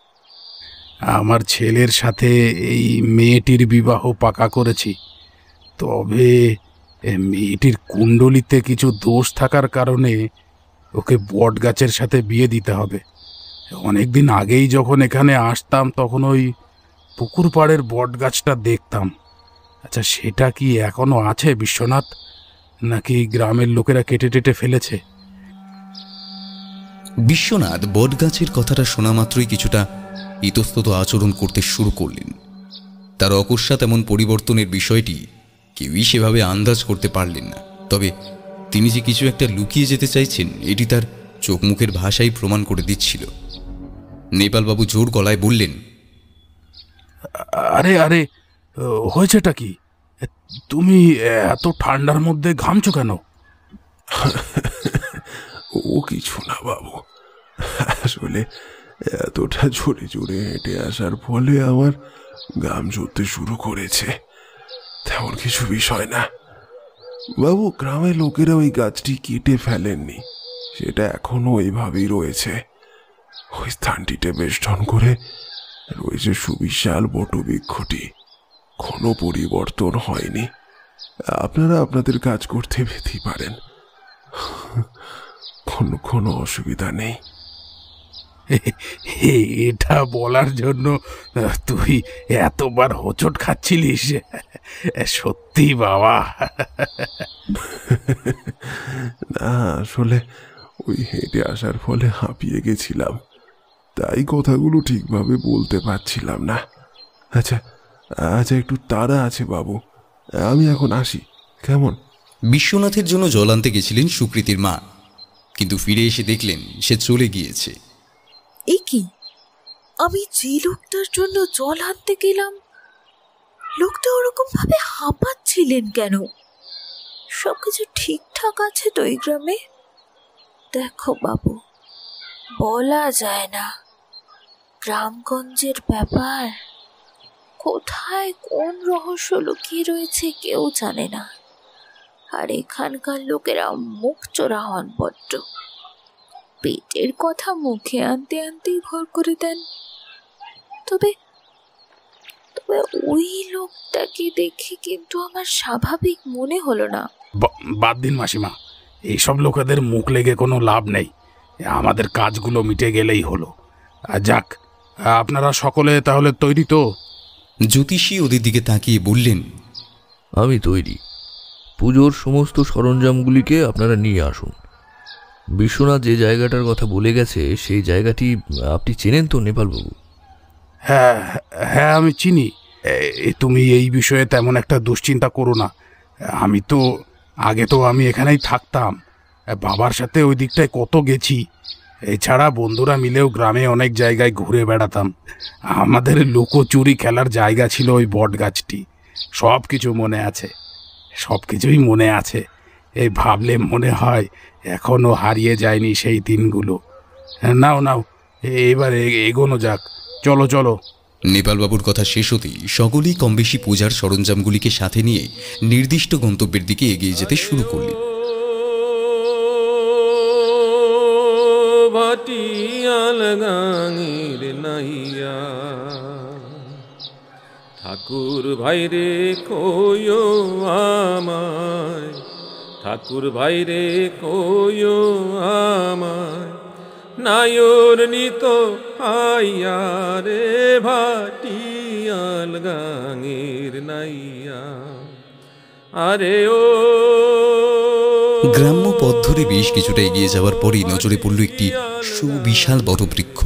আমার ছেলের সাথে এই মেয়েটির বিবাহ পাকা করেছি। তবে মেয়েটির কুণ্ডলিতে কিছু দোষ থাকার কারণে ওকে বট গাছের সাথে বিয়ে দিতে হবে। অনেকদিন আগেই যখন এখানে আসতাম, তখন ওই পুকুর পাড়ের বট গাছটা দেখতাম। আচ্ছা সেটা কি এখনও আছে বিশ্বনাথ? নাকি গ্রামের লোকেরা কেটে টেটে ফেলেছে? বিশ্বনাথ বটগাছের কথাটা শোনা মাত্রই কিছুটা ইতস্তত আচরণ করতে শুরু করলেন। তার অকস্মাৎ এমন পরিবর্তনের বিষয়টি কেউই সেভাবে আন্দাজ করতে পারলেন না। তবে তিনি যে কিছু একটা লুকিয়ে যেতে চাইছেন, এটি তার চোখ মুখের ভাষাই প্রমাণ করে দিচ্ছিল। নেপালবাবু জোর গলায় বললেন, আরে আরে, হয়েছেটা কি? তুমি এত ঠান্ডার মধ্যে ঘামছো কেন? ও কিছু না বাবু। আসলে এতটা জোরে জোরে হেঁটে আসার ফলে আমার গাম ঝরতে শুরু করেছে। তেমন কিছু বিষয় না। বাবু গ্রামের লোকেরা ওই গাছটি কেটে ফেলেননি। সেটা এখনও ওইভাবেই রয়েছে। ওই স্থানটিতে বেষ্টন করে রয়েছে সুবিশাল বটবৃক্ষটি। কোনো পরিবর্তন হয়নি। আপনারা আপনাদের কাজ করতে পেতেই পারেন। কোনো কোনো অসুবিধা নেই। এটা বলার জন্য তুই এতবার হোঁচট খাচ্ছিলিস। সত্যি বাবা। না আসলে ওই হেঁটে আসার ফলে হাঁপিয়ে গেছিলাম। তাই কথাগুলো ঠিকভাবে বলতে পারছিলাম না। আচ্ছা আচ্ছা একটু তাড়া আছে বাবু। আমি এখন আসি। কেমন? বিশ্বনাথের জন্য জল আনতে গেছিলেন সুকৃতির মা। কিন্তু ফিরে এসে দেখলেন সে চলে গিয়েছে। এ কি? আমি যে লোকটার জন্য জল আনতে গেলাম, লোকটা ওরকম ভাবে হাঁপাচ্ছিলেন কেন? সব কিছু ঠিকঠাক আছে তো এই গ্রামে? দেখো বাবু, বলা যায় না। গ্রামগঞ্জের ব্যাপার, কোথায় কোন রহস্য লুকিয়ে রয়েছে কেউ জানে না। আর এখানকার লোকেরা মুখ চোরা হন বড্ড। পেটের কথা মুখে আনতে আনতেই ভর করে দেন। তবে তবে ওই লোকটাকে দেখে কিন্তু আমার স্বাভাবিক মনে হলো না। বাদ দিন মাসিমা এইসব লোকেদের মুখ লেগে কোনো লাভ নেই। আমাদের কাজগুলো মিটে গেলেই হলো। যাক আপনারা সকলে তাহলে তৈরি তো? জ্যোতিষী ওদের দিকে তাকিয়ে বললেন আমি তৈরি। পুজোর সমস্ত সরঞ্জামগুলিকে আপনারা নিয়ে আসুন। বিশ্বনাথ যে জায়গাটার কথা বলে গেছে, সেই জায়গাটি, আপনি চেনেন তো নেপালবাবু? হ্যাঁ হ্যাঁ আমি চিনি। তুমি এই বিষয়ে তেমন একটা দুশ্চিন্তা করো না। আমি তো, আগে তো আমি এখানেই থাকতাম। বাবার সাথে ওই দিকটায় কত গেছি। এছাড়া বন্ধুরা মিলেও গ্রামে অনেক জায়গায় ঘুরে বেড়াতাম। আমাদের লুকোচুরি খেলার জায়গা ছিল ওই বট গাছটি সব কিছু মনে আছে। সব কিছুই মনে আছে। এই ভাবলে মনে হয় এখনও হারিয়ে যায়নি সেই দিনগুলো। নাও নাও এবারে এগোনো যাক। চলো চলো। নেপালবাবুর কথা শেষ হতেই সকলেই কম বেশি পূজার সরঞ্জামগুলিকে সাথে নিয়ে নির্দিষ্ট গন্তব্যের দিকে এগিয়ে যেতে শুরু করলেন। নাইয়া। ঠাকুর ভাইরে কইও আমায় ঠাকুর ভাইরে কইও আমায়, নায়র নিত আইয়া রে ভাটিয়াল গাঙের নাইয়া। আরে ও গ্রাম্য পথ ধরে বেশ কিছুটা এগিয়ে যাওয়ার পরই নজরে পড়ল একটি সুবিশাল বটবৃক্ষ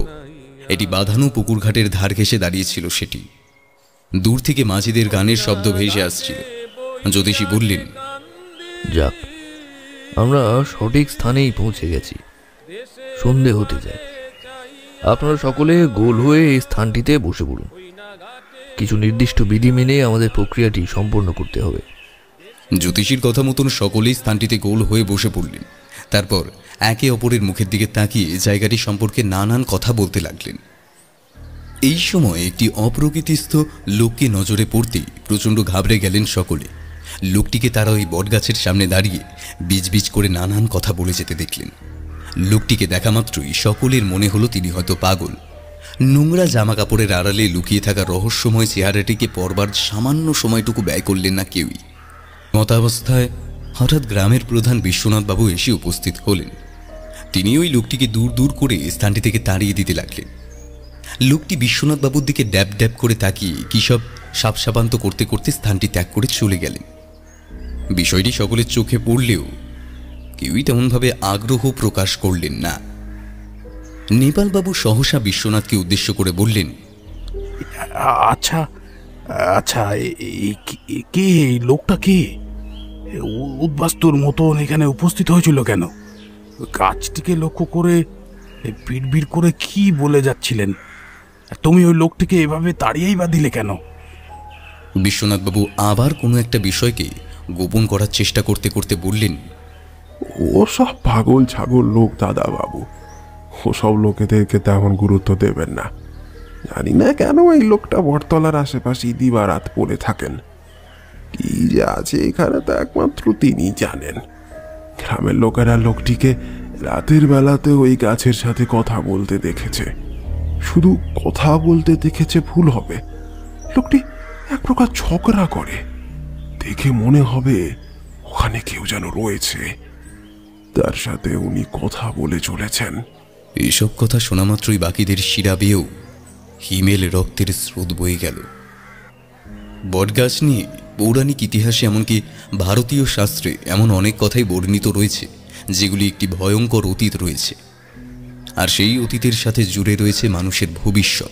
এটি বাঁধানো পুকুর ঘাটের ধার ঘেসে দাঁড়িয়েছিল সেটি। দূর থেকে মাঝিদের গানের শব্দ ভেসে আসছিল। জ্যোতিষী বললেন যাক, আমরা সঠিক স্থানেই পৌঁছে গেছি। সন্ধে হতে যায়। আপনারা সকলে গোল হয়ে এই স্থানটিতে বসে পড়ুন। কিছু নির্দিষ্ট বিধি মেনে আমাদের প্রক্রিয়াটি সম্পন্ন করতে হবে। জ্যোতিষীর কথা মতন সকলেই স্থানটিতে গোল হয়ে বসে পড়লেন। তারপর একে অপরের মুখের দিকে তাকিয়ে জায়গাটি সম্পর্কে নানান কথা বলতে লাগলেন। এই সময় একটি অপ্রকৃতিস্থ লোককে নজরে পড়তেই প্রচণ্ড ঘাবড়ে গেলেন সকলে। লোকটিকে তারা ওই বটগাছের সামনে দাঁড়িয়ে বীজ করে নানান কথা বলে যেতে দেখলেন। লোকটিকে দেখা মাত্রই সকলের মনে হলো তিনি হয়তো পাগল। নোংরা জামা কাপড়ের আড়ালে লুকিয়ে থাকা রহস্যময় চেহারাটিকে পরবার সামান্য সময়টুকু ব্যয় করলেন না কেউই। মতাবস্থায় হঠাৎ গ্রামের প্রধান বিশ্বনাথবাবু এসে উপস্থিত হলেন। তিনি ওই লোকটিকে দূর দূর করে স্থানটি থেকে তাড়িয়ে দিতে লাগলেন। লোকটি বিশ্বনাথবাবুর দিকে ড্যাব ড্যাব করে তাকিয়ে কী সব করতে করতে স্থানটি ত্যাগ করে চলে গেলেন। বিষয়টি সকলের চোখে পড়লেও কেউই তেমনভাবে আগ্রহ প্রকাশ করলেন না। নেপালবাবু সহসা বিশ্বনাথকে উদ্দেশ্য করে বললেন আচ্ছা আচ্ছা কে- লোকটা কে? উদ্বাস্তুর মতন এখানে উপস্থিত হয়েছিল কেন? গাছটিকে লক্ষ্য করে বিড়বিড় করে কি বলে যাচ্ছিলেন? তুমি ওই লোকটিকে এভাবে তাড়িয়েই বা দিলে কেন? বিশ্বনাথবাবু আবার কোনো একটা বিষয়কে গোপন করার চেষ্টা করতে করতে বললেন, ও সব পাগল ছাগল লোক দাদা বাবু। ওসব লোকেদেরকে তেমন গুরুত্ব দেবেন না। জানি না কেন এই লোকটা বটতলার আশেপাশে দিবা রাত পড়ে থাকেন। কি যে আছে এখানে তো একমাত্র তিনি জানেন। গ্রামের লোকেরা লোকটিকে রাতের বেলাতে ওই গাছের সাথে কথা বলতে দেখেছে। শুধু কথা বলতে দেখেছে ভুল হবে। লোকটি এক প্রকার ছকরা করে। দেখে মনে হবে ওখানে কেউ যেন রয়েছে। তার সাথে উনি কথা বলে চলেছেন। এইসব কথা শোনা মাত্রই বাকিদের শিরা বেয়েও হিমেল রক্তের স্রোত বয়ে গেল। বটগাছ নিয়ে পৌরাণিক ইতিহাসে এমনকি ভারতীয় শাস্ত্রে এমন অনেক কথাই বর্ণিত রয়েছে, যেগুলি একটি ভয়ঙ্কর অতীত রয়েছে। আর সেই অতীতের সাথে জুড়ে রয়েছে মানুষের ভবিষ্যৎ।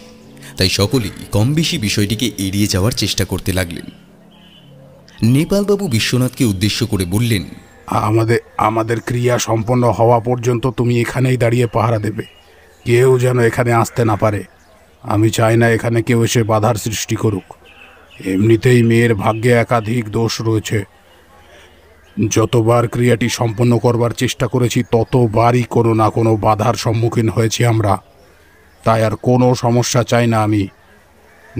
তাই সকলেই কম বেশি বিষয়টিকে এড়িয়ে যাওয়ার চেষ্টা করতে লাগলেন। নেপালবাবু বিশ্বনাথকে উদ্দেশ্য করে বললেন, আমাদের আমাদের ক্রিয়া সম্পন্ন হওয়া পর্যন্ত তুমি এখানেই দাঁড়িয়ে পাহারা দেবে। কেউ যেন এখানে আসতে না পারে। আমি চাই না এখানে কেউ এসে বাধার সৃষ্টি করুক। এমনিতেই মেয়ের ভাগ্যে একাধিক দোষ রয়েছে। যতবার ক্রিয়াটি সম্পন্ন করবার চেষ্টা করেছি, ততবারই কোনো না কোনো বাধার সম্মুখীন হয়েছি আমরা। তাই আর কোনো সমস্যা চাই না আমি।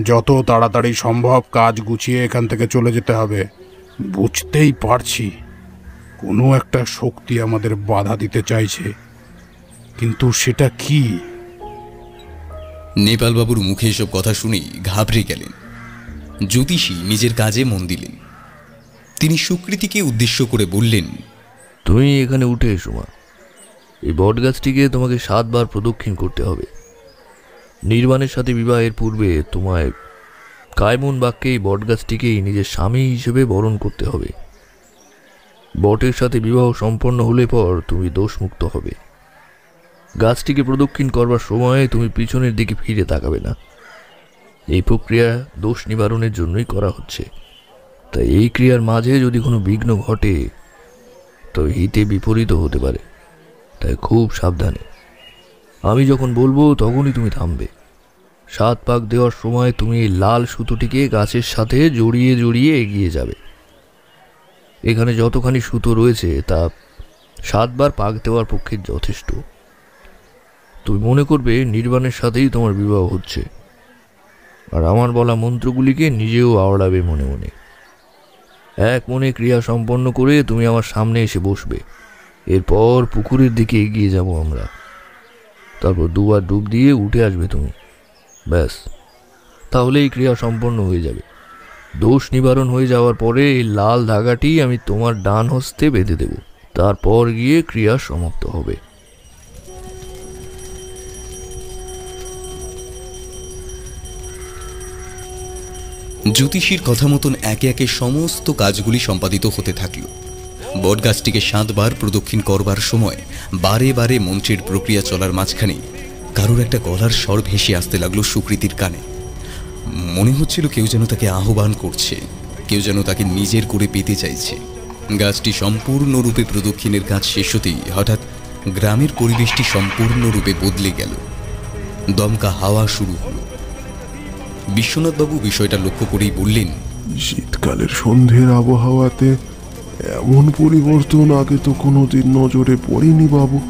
যত তাড়াতাড়ি সম্ভব কাজ গুছিয়ে এখান থেকে চলে যেতে হবে। বুঝতেই পারছি কোনো একটা শক্তি আমাদের বাধা দিতে চাইছে। কিন্তু সেটা কি? নেপালবাবুর মুখে এসব কথা শুনেই ঘাবড়ে গেলেন। জ্যোতিষী নিজের কাজে মন দিলেন। তিনি সুকৃতিকে উদ্দেশ্য করে বললেন তুমি এখানে উঠে এসো মা। এই বটগাছটিকে তোমাকে সাতবার প্রদক্ষিণ করতে হবে। নির্বাণের সাথে বিবাহের পূর্বে তোমায় কায়মন বাক্যে এই বটগাছটিকেই নিজের স্বামী হিসেবে বরণ করতে হবে। বটের সাথে বিবাহ সম্পন্ন হলে পর তুমি দোষমুক্ত হবে। গাছটিকে প্রদক্ষিণ করবার সময়ে তুমি পিছনের দিকে ফিরে তাকাবে না। এই প্রক্রিয়া দোষ নিবারণের জন্যই করা হচ্ছে। তাই এই ক্রিয়ার মাঝে যদি কোনো বিঘ্ন ঘটে, তো হিতে বিপরীত হতে পারে। তাই খুব সাবধানে। আমি যখন বলব, তখনই তুমি থামবে। সাত পাক দেওয়ার সময় তুমি লাল সুতোটিকে গাছের সাথে জড়িয়ে জড়িয়ে এগিয়ে যাবে। এখানে যতখানি সুতো রয়েছে, তা সাতবার পাক দেওয়ার পক্ষে যথেষ্ট। তুমি মনে করবে, নির্বাণের সাথেই তোমার বিবাহ হচ্ছে। আর আমার বলা মন্ত্রগুলিকে নিজেও আওড়াবে মনে মনে। এক মনে ক্রিয়া সম্পন্ন করে তুমি আমার সামনে এসে বসবে। এরপর পুকুরের দিকে এগিয়ে যাব আমরা। তারপর দুবার ডুব দিয়ে উঠে আসবে তুমি। ব্যাস। এই ক্রিয়া সম্পন্ন হয়ে যাবে। দোষ নিবারণ হয়ে যাওয়ার পরে এই লাল ধাগাটি আমি তোমার ডান হস্তে বেঁধে দেব। তারপর গিয়ে ক্রিয়া সমাপ্ত হবে। জ্যোতিষীর কথা মতন একে একে সমস্ত কাজগুলি সম্পাদিত হতে থাকল। বটগাছটিকে সাতবার প্রদক্ষিণ করবার সময় বারে বারে মন্ত্রের প্রক্রিয়া চলার মাঝখানে কারোর একটা গলার স্বর ভেসে আসতে লাগল সুকৃতির কানে। মনে হচ্ছিল কেউ যেন তাকে আহ্বান করছে, কেউ যেন তাকে নিজের করে পেতে চাইছে। গাছটি সম্পূর্ণরূপে প্রদক্ষিণের কাজ শেষ হতেই হঠাৎ গ্রামের পরিবেশটি সম্পূর্ণরূপে বদলে গেল। দমকা হাওয়া শুরু হলো। বিশ্বনাথবাবু বিষয়টা লক্ষ্য করেই বললেন, শীতকালের সন্ধ্যের আবহাওয়াতে এমন পরিবর্তন আগে তো কোনোদিন নজরে পড়েনি বাবু।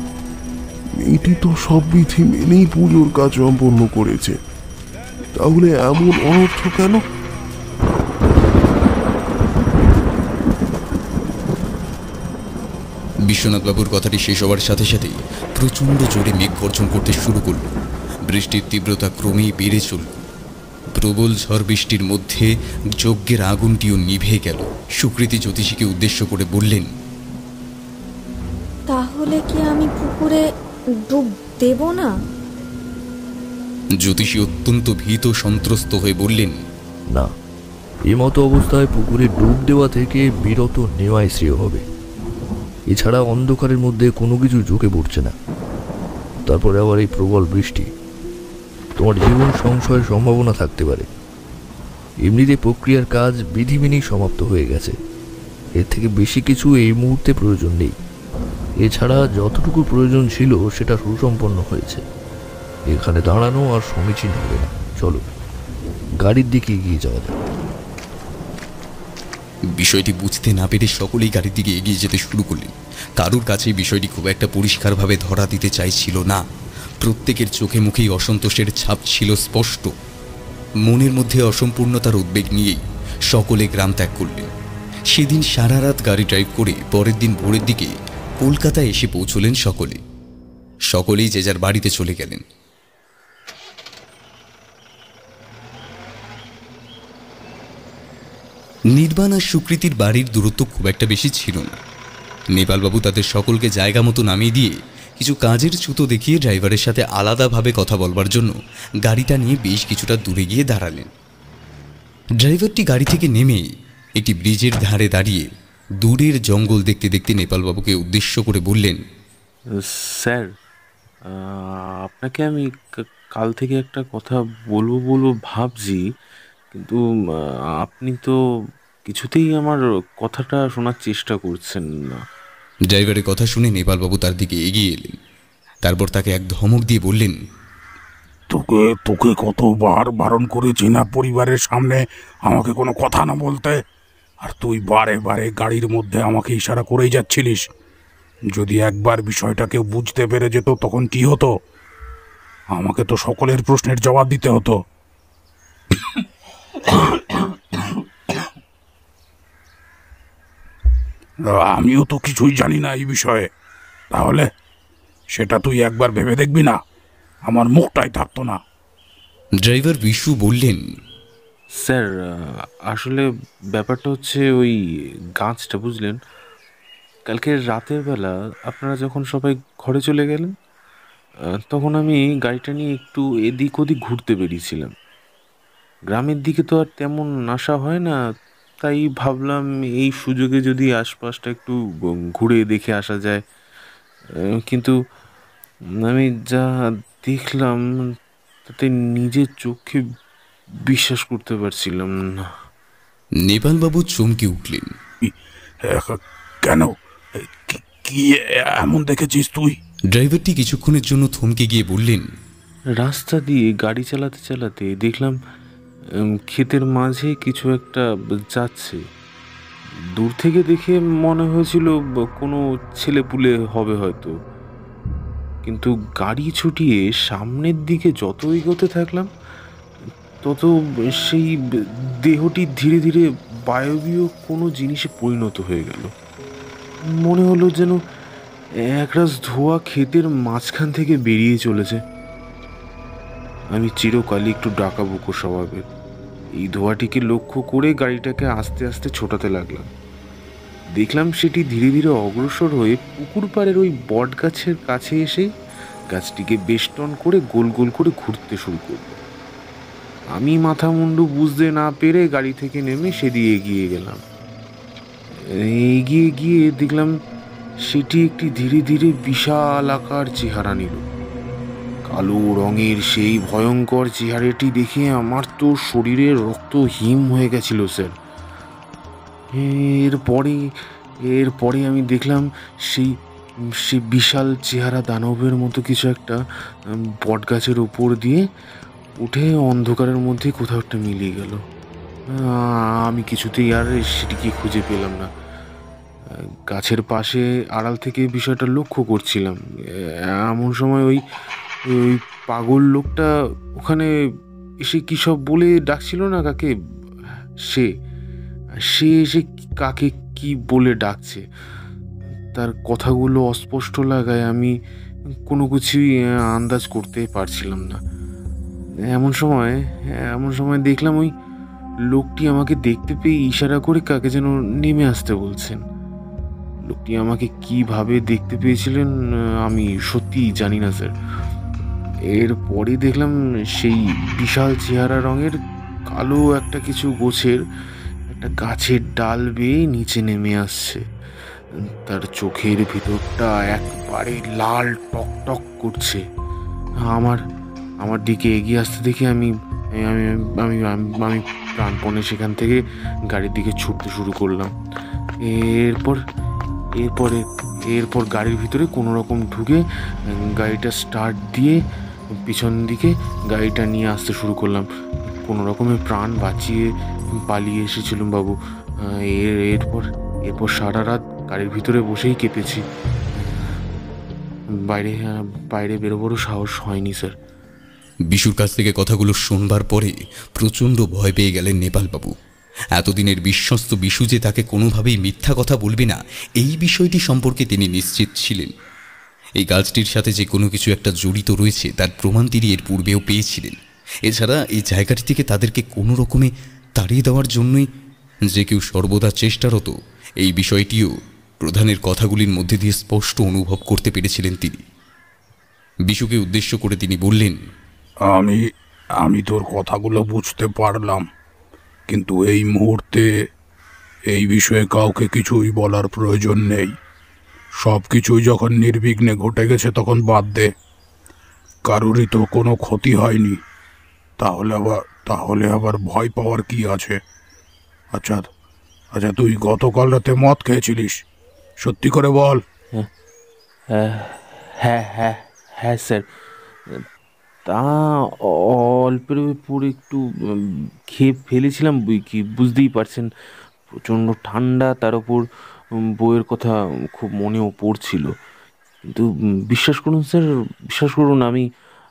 মেয়েটি তো সব বিধি মেনেই পুজোর কাজ সম্পন্ন করেছে। তাহলে এমন অনর্থ কেন? বিশ্বনাথবাবুর কথাটি শেষ হওয়ার সাথে সাথেই প্রচণ্ড জোরে মেঘ গর্জন করতে শুরু করল। বৃষ্টির তীব্রতা ক্রমেই বেড়ে চলল। প্রবল ঝড় বৃষ্টির মধ্যে যজ্ঞের আগুনটিও নিভে গেল। সুকৃতি জ্যোতিষীকে উদ্দেশ্য করে বললেন তাহলে কি আমি পুকুরে ডুব দেব না? জ্যোতিষী অত্যন্ত ভীত সন্ত্রস্ত হয়ে বললেন না এমতো অবস্থায় পুকুরে ডুব দেওয়া থেকে বিরত নেওয়াই শ্রেয় হবে। এছাড়া অন্ধকারের মধ্যে কোনো কিছু চোখে পড়ছে না। তারপরে আবার এই প্রবল বৃষ্টি। তোমার জীবন সংশয়ের সম্ভাবনা থাকতে পারে। এমনিতে প্রক্রিয়ার কাজ বিধি মেনেই সমাপ্ত হয়ে গেছে। এর থেকে বেশি কিছু এই মুহূর্তে প্রয়োজন নেই। এছাড়া যতটুকু প্রয়োজন ছিল সেটা সুসম্পন্ন হয়েছে। এখানে দাঁড়ানো আর সমীচীন হবে না। চলো, গাড়ির দিকে এগিয়ে যাওয়া যাক। বিষয়টি বুঝতে না পেরে সকলেই গাড়ির দিকে এগিয়ে যেতে শুরু করলেন। কারুর কাছে বিষয়টি খুব একটা পরিষ্কারভাবে ধরা দিতে চাইছিল না। প্রত্যেকের চোখে মুখেই অসন্তোষের ছাপ ছিল স্পষ্ট। মনের মধ্যে অসম্পূর্ণতার উদ্বেগ নিয়েই সকলে গ্রাম ত্যাগ করলেন। সেদিন সারা রাত গাড়ি ড্রাইভ করে পরের দিন ভোরের দিকে কলকাতায় এসে পৌঁছলেন সকলে। সকলেই যে যার বাড়িতে চলে গেলেন। নির্বাণ আর সুকৃতির বাড়ির দূরত্ব খুব একটা বেশি ছিল না। নেপালবাবু তাদের সকলকে জায়গা মতো নামিয়ে দিয়ে কিছু কাজের ছুতো দেখিয়ে ড্রাইভারের সাথে আলাদাভাবে কথা বলবার জন্য গাড়িটা নিয়ে বেশ কিছুটা দূরে গিয়ে দাঁড়ালেন। ড্রাইভারটি গাড়ি থেকে নেমে একটি ব্রিজের ধারে দাঁড়িয়ে দূরের জঙ্গল দেখতে দেখতে নেপালবাবুকে উদ্দেশ্য করে বললেন, স্যার আপনাকে আমি কাল থেকে একটা কথা বলব বলব ভাবছি, কিন্তু আপনি তো কিছুতেই আমার কথাটা শোনার চেষ্টা করছেন না। ড্রাইভারের কথা শুনে নেপালবাবু তার দিকে এগিয়ে এলেন। তারপর তাকে এক ধমক দিয়ে বললেন, তোকে তোকে কতবার বারণ করেছি না পরিবারের সামনে? আমাকে কোনো কথা না বলতে। আর তুই বারে বারে গাড়ির মধ্যে আমাকে ইশারা করেই যাচ্ছিলিস। যদি একবার বিষয়টা কেউ বুঝতে পেরে যেত, তখন কি হতো? আমাকে তো সকলের প্রশ্নের জবাব দিতে হতো। আমিও তো কিছুই জানি না এই বিষয়ে। তাহলে সেটা তুই একবার ভেবে দেখবি না। আমার মুখটাই থাকতো না। ড্রাইভার বিশু বললেন স্যার আসলে ব্যাপারটা হচ্ছে ওই গাছটা বুঝলেন? কালকে রাতের বেলা আপনারা যখন সবাই ঘরে চলে গেলেন তখন আমি গাড়িটা নিয়ে একটু এদিক ওদিক ঘুরতে বেরিয়েছিলাম। গ্রামের দিকে তো আর তেমন আসা হয় না তাই ভাবলাম এই সুযোগে যদি আশপাশটা একটু ঘুরে দেখে আসা যায়। কিন্তু আমি যা দেখলাম তাতে নিজের চোখে বিশ্বাস করতে পারছিলাম না। নেপালবাবু চমকে উঠলেন। কেন? কি- এমন দেখেছিস তুই? ড্রাইভারটি কিছুক্ষণের জন্য থমকে গিয়ে বললেন রাস্তা দিয়ে গাড়ি চালাতে চালাতে দেখলাম ক্ষেতের মাঝে কিছু একটা যাচ্ছে। দূর থেকে দেখে মনে হয়েছিল কোনো ছেলেপুলে হবে হয়তো। কিন্তু গাড়ি ছুটিয়ে সামনের দিকে যত এগোতে থাকলাম, তত সেই দেহটি ধীরে ধীরে বায়বীয় কোনো জিনিসে পরিণত হয়ে গেল। মনে হলো যেন একরাশ ধোয়া ক্ষেতের মাঝখান থেকে বেরিয়ে চলেছে। আমি চিরকালই একটু ডাকাবুকো স্বভাবের। এই ধোঁয়াটিকে লক্ষ্য করে গাড়িটাকে আস্তে আস্তে ছোটাতে লাগলাম। দেখলাম সেটি ধীরে ধীরে অগ্রসর হয়ে পুকুর পাড়ের ওই বট গাছের কাছে এসে গাছটিকে বেষ্টন করে গোল গোল করে ঘুরতে শুরু করল। আমি মাথা মুন্ডু বুঝতে না পেরে গাড়ি থেকে নেমে সেদিকে এগিয়ে গেলাম। এগিয়ে গিয়ে দেখলাম সেটি একটি ধীরে ধীরে বিশাল আকার চেহারা নিল। কালো রঙের সেই ভয়ঙ্কর চেহারাটি দেখে আমার তো শরীরের রক্ত হিম হয়ে গেছিল, স্যার। এরপরে এরপরে আমি দেখলাম সেই সেই বিশাল চেহারা দানবের মতো কিছু একটা বট গাছের উপর দিয়ে উঠে অন্ধকারের মধ্যে কোথাও একটা মিলিয়ে গেল। আমি কিছুতেই আর সেটিকে খুঁজে পেলাম না। গাছের পাশে আড়াল থেকে বিষয়টা লক্ষ্য করছিলাম। এমন সময় ওই ওই পাগল লোকটা ওখানে এসে কী সব বলে ডাকছিল না কাকে? সে সে এসে কাকে কি বলে ডাকছে? তার কথাগুলো অস্পষ্ট লাগায় আমি কোনো কিছুই আন্দাজ করতে পারছিলাম না। এমন সময় এমন সময় দেখলাম ওই লোকটি আমাকে দেখতে পেয়ে ইশারা করে কাকে যেন নেমে আসতে বলছেন। লোকটি আমাকে কীভাবে দেখতে পেয়েছিলেন আমি সত্যিই জানি না, স্যার। এরপরে দেখলাম সেই বিশাল চেহারা রঙের কালো একটা কিছু গোছের একটা গাছের ডাল বেয়ে নিচে নেমে আসছে। তার চোখের ভিতরটা একবারে লাল টক টক করছে। আমার আমার দিকে এগিয়ে আসতে দেখে আমি আমি আমি, আমি- প্রাণপণে সেখান থেকে গাড়ির দিকে ছুটতে শুরু করলাম। এরপর, এরপরে, এরপর গাড়ির ভিতরে কোনো রকম ঢুকে গাড়িটা স্টার্ট দিয়ে পিছন দিকে গাড়িটা নিয়ে আসতে শুরু করলাম। কোনো রকমের প্রাণ বাঁচিয়ে পালিয়ে এসেছিলাম বাবু। এর, এরপর এরপর সারা রাত গাড়ির ভিতরে বসেই কেঁপেছি। বাইরে বাইরে বেরোবারও সাহস হয়নি, স্যার। বিশুর কাছ থেকে কথাগুলো শুনবার পরে প্রচণ্ড ভয় পেয়ে গেলেন নেপালবাবু এতদিনের বিশ্বস্ত বিশু যে তাকে কোনোভাবেই মিথ্যা কথা বলবে না, এই বিষয়টি সম্পর্কে তিনি নিশ্চিত ছিলেন। এই গাছটির সাথে যে কোনো কিছু একটা জড়িত রয়েছে, তার প্রমাণ তিনি এর পূর্বেও পেয়েছিলেন। এছাড়া এই জায়গাটি থেকে তাদেরকে কোনো রকমে তাড়িয়ে দেওয়ার জন্যই যে কেউ সর্বদা চেষ্টারত, এই বিষয়টিও প্রধানের কথাগুলির মধ্যে দিয়ে স্পষ্ট অনুভব করতে পেরেছিলেন তিনি। বিশুকে উদ্দেশ্য করে তিনি বললেন, আমি আমি তোর কথাগুলো বুঝতে পারলাম, কিন্তু এই মুহূর্তে এই বিষয়ে কাউকে কিছুই বলার প্রয়োজন নেই। সব কিছুই যখন নির্বিঘ্নে ঘটে গেছে তখন বাদ দে। কারোরই তো কোনো ক্ষতি হয়নি। তাহলে আবার তাহলে আবার ভয় পাওয়ার কি আছে? আচ্ছা আচ্ছা তুই গতকাল রাতে মদ খেয়েছিলিস। সত্যি করে বল। হ্যাঁ হ্যাঁ হ্যাঁ স্যার। তা অল্পের উপর একটু খেয়ে ফেলেছিলাম বুঝতেই পারছেন। প্রচণ্ড ঠান্ডা, তার উপর বইয়ের কথা খুব মনেও পড়ছিল। কিন্তু বিশ্বাস করুন স্যার বিশ্বাস করুন আমি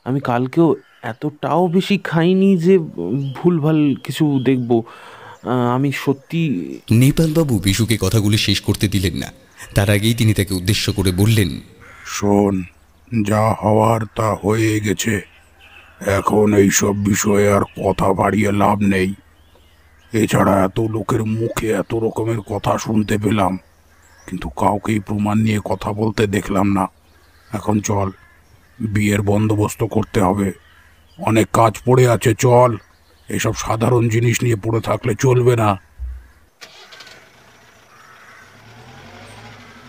আমি কালকেও এতটাও বেশি খাইনি যে ভুলভাল কিছু দেখব। আমি সত্যি নেপালবাবু বিশুকে কথাগুলি শেষ করতে দিলেন না। তার আগেই তিনি তাকে উদ্দেশ্য করে বললেন শোন যা হওয়ার তা হয়ে গেছে। এখন এই সব বিষয়ে আর কথা বাড়িয়ে লাভ নেই। এছাড়া এত লোকের মুখে এত রকমের কথা শুনতে পেলাম, কিন্তু কাউকেই প্রমাণ নিয়ে কথা বলতে দেখলাম না। এখন চল, বিয়ের বন্দোবস্ত করতে হবে। অনেক কাজ পড়ে আছে, চল। এসব সাধারণ জিনিস নিয়ে পড়ে থাকলে চলবে না।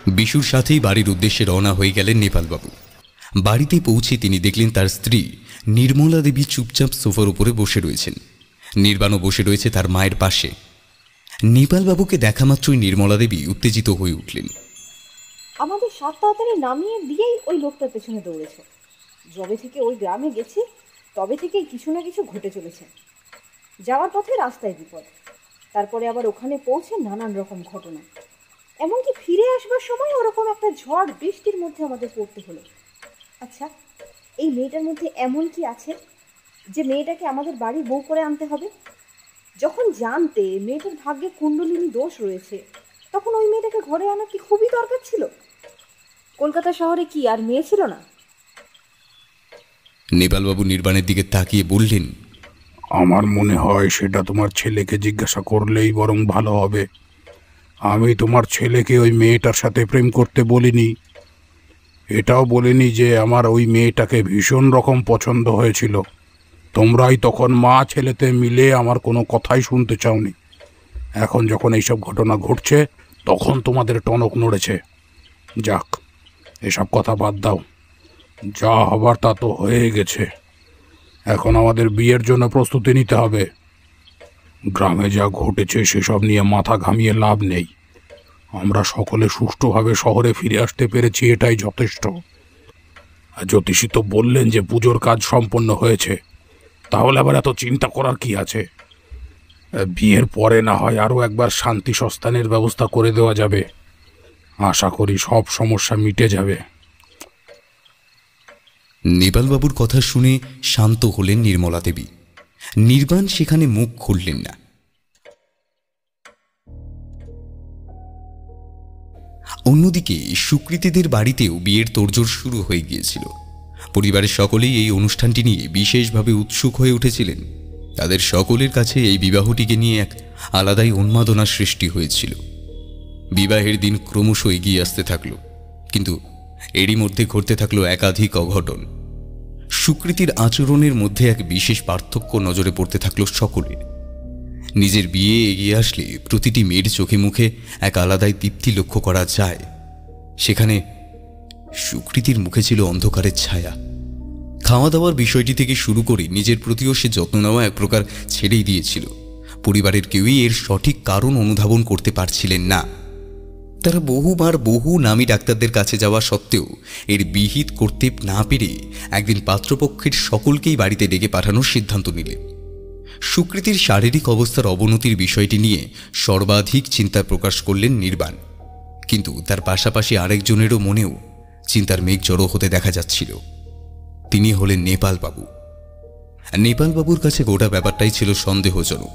বিশুর সাথেই বাড়ির উদ্দেশ্যে রওনা হয়ে গেলেন নেপালবাবু। বাড়িতে পৌঁছে তিনি দেখলেন তার স্ত্রী, নির্মলা দেবী চুপচাপ সোফার উপরে বসে রয়েছেন। নির্বাণও বসে রয়েছে তার মায়ের পাশে। নেপালবাবুকে দেখা মাত্রই নির্মলা দেবী উত্তেজিত হয়ে উঠলেন। আমাদের সাত তাড়াতাড়ি নামিয়ে দিয়েই ওই লোকটার পেছনে দৌড়েছে। যবে থেকে ওই গ্রামে গেছি, তবে থেকেই কিছু না কিছু ঘটে চলেছে। যাওয়ার পথে রাস্তায় বিপদ। তারপরে আবার ওখানে পৌঁছে নানান রকম ঘটনা। এমনকি ফিরে আসবার সময় ওরকম একটা ঝড় বৃষ্টির মধ্যে আমাদের পড়তে হলো। আচ্ছা এই মেয়েটার মধ্যে এমন কি আছে? যে মেয়েটাকে আমাদের বাড়ি বউ করে আনতে হবে। যখন জানতে মেয়েটার ভাগ্যে কুণ্ডলিনী দোষ রয়েছে তখন ওই মেয়েটাকে ঘরে আনা কি খুবই দরকার ছিল? কলকাতা শহরে কি আর মেয়ে ছিল না? নেপালবাবু নির্বাণের দিকে তাকিয়ে বললেন আমার মনে হয় সেটা তোমার ছেলেকে জিজ্ঞাসা করলেই বরং ভালো হবে। আমি তোমার ছেলেকে ওই মেয়েটার সাথে প্রেম করতে বলিনি। এটাও বলিনি যে আমার ওই মেয়েটাকে ভীষণ রকম পছন্দ হয়েছিল। তোমরাই তখন মা ছেলেতে মিলে আমার কোনো কথাই শুনতে চাওনি। এখন যখন এইসব ঘটনা ঘটছে, তখন তোমাদের টনক নড়েছে। যাক, এসব কথা বাদ দাও। যা হবার তা তো হয়ে গেছে। এখন আমাদের বিয়ের জন্য প্রস্তুতি নিতে হবে। গ্রামে যা ঘটেছে, সেসব নিয়ে মাথা ঘামিয়ে লাভ নেই। আমরা সকলে সুষ্ঠুভাবে শহরে ফিরে আসতে পেরেছি, এটাই যথেষ্ট। জ্যোতিষী তো বললেন যে পুজোর কাজ সম্পন্ন হয়েছে। তাহলে আবার এত চিন্তা করার কি আছে? বিয়ের পরে না হয় আরও একবার শান্তি সস্তানের ব্যবস্থা করে দেওয়া যাবে। আশা করি সব সমস্যা মিটে যাবে। নেপালবাবুর কথা শুনে শান্ত হলেন নির্মলা দেবী। নির্বাণ সেখানে মুখ খুললেন না। অন্যদিকে সুকৃতিদের বাড়িতেও বিয়ের তোড়জোড় শুরু হয়ে গিয়েছিল। পরিবারের সকলেই এই অনুষ্ঠানটি নিয়ে বিশেষভাবে উৎসুক হয়ে উঠেছিলেন। তাদের সকলের কাছে এই বিবাহটিকে নিয়ে এক আলাদাই উন্মাদনার সৃষ্টি হয়েছিল। বিবাহের দিন ক্রমশ এগিয়ে আসতে থাকল, কিন্তু এরই মধ্যে ঘটতে থাকল একাধিক অঘটন। সুকৃতির আচরণের মধ্যে এক বিশেষ পার্থক্য নজরে পড়তে থাকল সকলের। নিজের বিয়ে এগিয়ে আসলে প্রতিটি মেয়ের চোখে মুখে এক আলাদাই দীপ্তি লক্ষ্য করা যায়। সেখানে সুকৃতির মুখে ছিল অন্ধকারের ছায়া। খাওয়া দাওয়ার বিষয়টি থেকে শুরু করে নিজের প্রতিও সে যত্ন নেওয়া এক প্রকার ছেড়েই দিয়েছিল। পরিবারের কেউই এর সঠিক কারণ অনুধাবন করতে পারছিলেন না। তারা বহুবার বহু নামী ডাক্তারদের কাছে যাওয়া সত্ত্বেও এর বিহিত করতে না পেরে একদিন পাত্রপক্ষের সকলকেই বাড়িতে ডেকে পাঠানোর সিদ্ধান্ত নিলেন সুকৃতির শারীরিক অবস্থার অবনতির বিষয়টি নিয়ে সর্বাধিক চিন্তা প্রকাশ করলেন নির্বাণ। কিন্তু তার পাশাপাশি আরেকজনেরও মনেও চিন্তার মেঘ জড়ো হতে দেখা যাচ্ছিল। তিনি হলেন নেপালবাবু। নেপালবাবুর কাছে গোটা ব্যাপারটাই ছিল সন্দেহজনক।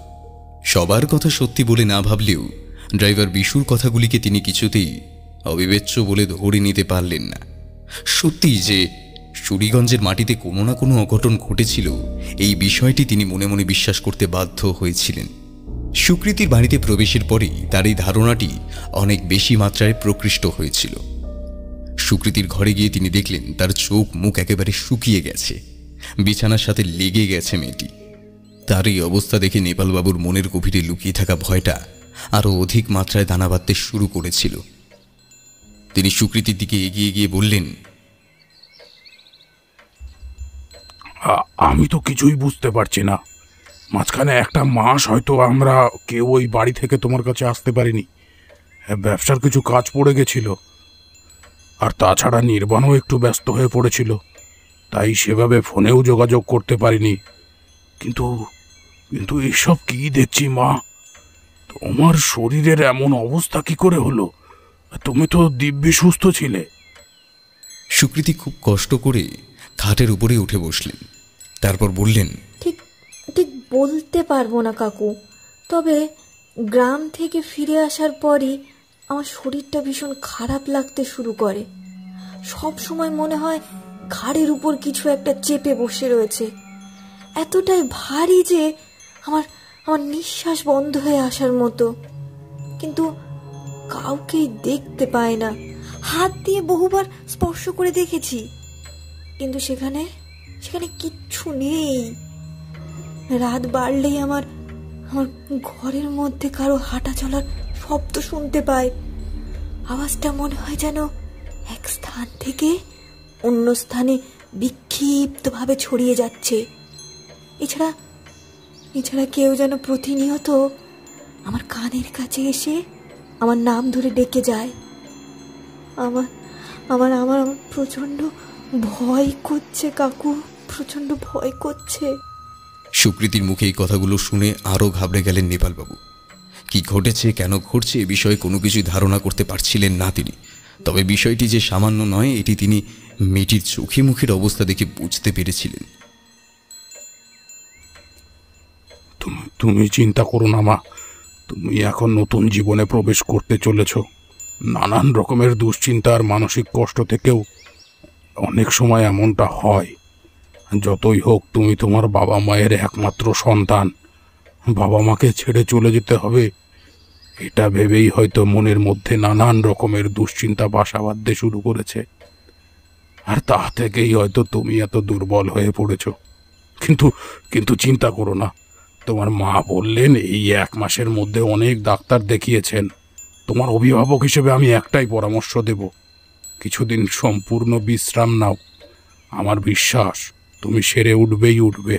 সবার কথা সত্যি বলে না ভাবলেও ড্রাইভার বিশুর কথাগুলিকে তিনি কিছুতেই অবিবেচ্য বলে ধরে নিতে পারলেন না। সত্যি যে সুরিগঞ্জের মাটিতে কোনো না কোনো অঘটন ঘটেছিল, এই বিষয়টি তিনি মনে মনে বিশ্বাস করতে বাধ্য হয়েছিলেন। সুকৃতির বাড়িতে প্রবেশের পরেই তার এই ধারণাটি অনেক বেশি মাত্রায় প্রকৃষ্ট হয়েছিল। সুকৃতির ঘরে গিয়ে তিনি দেখলেন তার চোখ মুখ একেবারে শুকিয়ে গেছে। বিছানার সাথে লেগে গেছে মেয়েটি। তার এই অবস্থা দেখে নেপালবাবুর মনের গভীরে লুকিয়ে থাকা ভয়টা আরও অধিক মাত্রায় দানা বাঁধতে শুরু করেছিল। তিনি সুকৃতির দিকে এগিয়ে গিয়ে বললেন আমি তো কিছুই বুঝতে পারছি না। মাঝখানে একটা মাস হয়তো আমরা কেউ ওই বাড়ি থেকে তোমার কাছে আসতে পারিনি। ব্যবসার কিছু কাজ পড়ে গেছিল। আর তাছাড়া নির্বাণও একটু ব্যস্ত হয়ে পড়েছিল তাই সেভাবে ফোনেও যোগাযোগ করতে পারিনি। কিন্তু কিন্তু এসব কি দেখছি মা? তোমার শরীরের এমন অবস্থা কি করে হলো? তুমি তো দিব্যি সুস্থ ছিলে। সুকৃতি খুব কষ্ট করে খাটের উপরে উঠে বসলেন। তারপর বললেন ঠিক ঠিক বলতে পারব না কাকু। তবে গ্রাম থেকে ফিরে আসার পরই আমার শরীরটা ভীষণ খারাপ লাগতে শুরু করে। সব সময় মনে হয় ঘাড়ের উপর কিছু একটা চেপে বসে রয়েছে। এতটাই ভারী যে আমার আমার নিঃশ্বাস বন্ধ হয়ে আসার মতো। কিন্তু কাউকেই দেখতে পায় না। হাত দিয়ে বহুবার স্পর্শ করে দেখেছি। কিন্তু সেখানে সেখানে কিচ্ছু নেই। রাত বাড়লেই আমার আমার ঘরের মধ্যে কারও হাঁটা চলার শব্দ শুনতে পাই আওয়াজটা মনে হয় যেন এক স্থান থেকে অন্য স্থানে বিক্ষিপ্তভাবে ছড়িয়ে যাচ্ছে। এছাড়া এছাড়া কেউ যেন প্রতিনিয়ত আমার কানের কাছে এসে আমার নাম ধরে ডেকে যায়। আমার আমার আমার প্রচণ্ড ভয় করছে কাকু, প্রচণ্ড ভয় করছে। সুকৃতির মুখে এই কথাগুলো শুনে আরও ঘাবড়ে গেলেন নেপালবাবু। কি ঘটেছে, কেন ঘটছে, এ বিষয়ে কোনো কিছুই ধারণা করতে পারছিলেন না তিনি। তবে বিষয়টি যে সামান্য নয়, এটি তিনি মেয়েটির চোখে মুখের অবস্থা দেখে বুঝতে পেরেছিলেন। তুমি চিন্তা করো না, মা। তুমি এখন নতুন জীবনে প্রবেশ করতে চলেছ। নানান রকমের দুশ্চিন্তা আর মানসিক কষ্ট থেকেও অনেক সময় এমনটা হয়। যতই হোক, তুমি তোমার বাবা মায়ের একমাত্র সন্তান। বাবা মাকে ছেড়ে চলে যেতে হবে। এটা ভেবেই হয়তো মনের মধ্যে নানান রকমের দুশ্চিন্তা বাসা বাঁধতে শুরু করেছে। আর তা থেকেই হয়তো তুমি এত দুর্বল হয়ে পড়েছ। কিন্তু কিন্তু চিন্তা করো না। তোমার মা বললেন, এই এক মাসের মধ্যে অনেক ডাক্তার দেখিয়েছেন। তোমার অভিভাবক হিসেবে আমি একটাই পরামর্শ দেব। কিছুদিন সম্পূর্ণ বিশ্রাম নাও। আমার বিশ্বাস, তুমি সেরে উঠবেই উঠবে।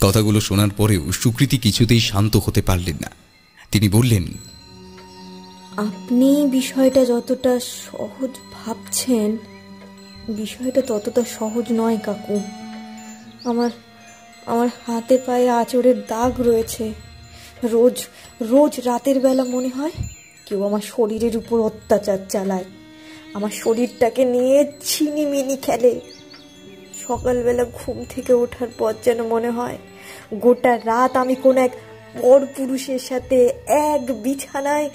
কথাগুলো শোনার পরেও সুকৃতি কিছুতেই শান্ত হতে পারলেন না। তিনি বললেন, আপনি বিষয়টা যতটা সহজ ভাবছেন, বিষয়টা ততটা সহজ নয়, কাকু। আমার আমার হাতে পায়ে আচরের দাগ রয়েছে। রোজ রোজ রাতের বেলা মনে হয় কেউ আমার শরীরের উপর অত্যাচার চালায়। আমার শরীরটাকে নিয়ে ছিনিমিনি খেলে। সকালবেলা ঘুম থেকে ওঠার পর যেন মনে হয় গোটা রাত আমি কোনো এক বড় পুরুষের সাথে এক বিছানায়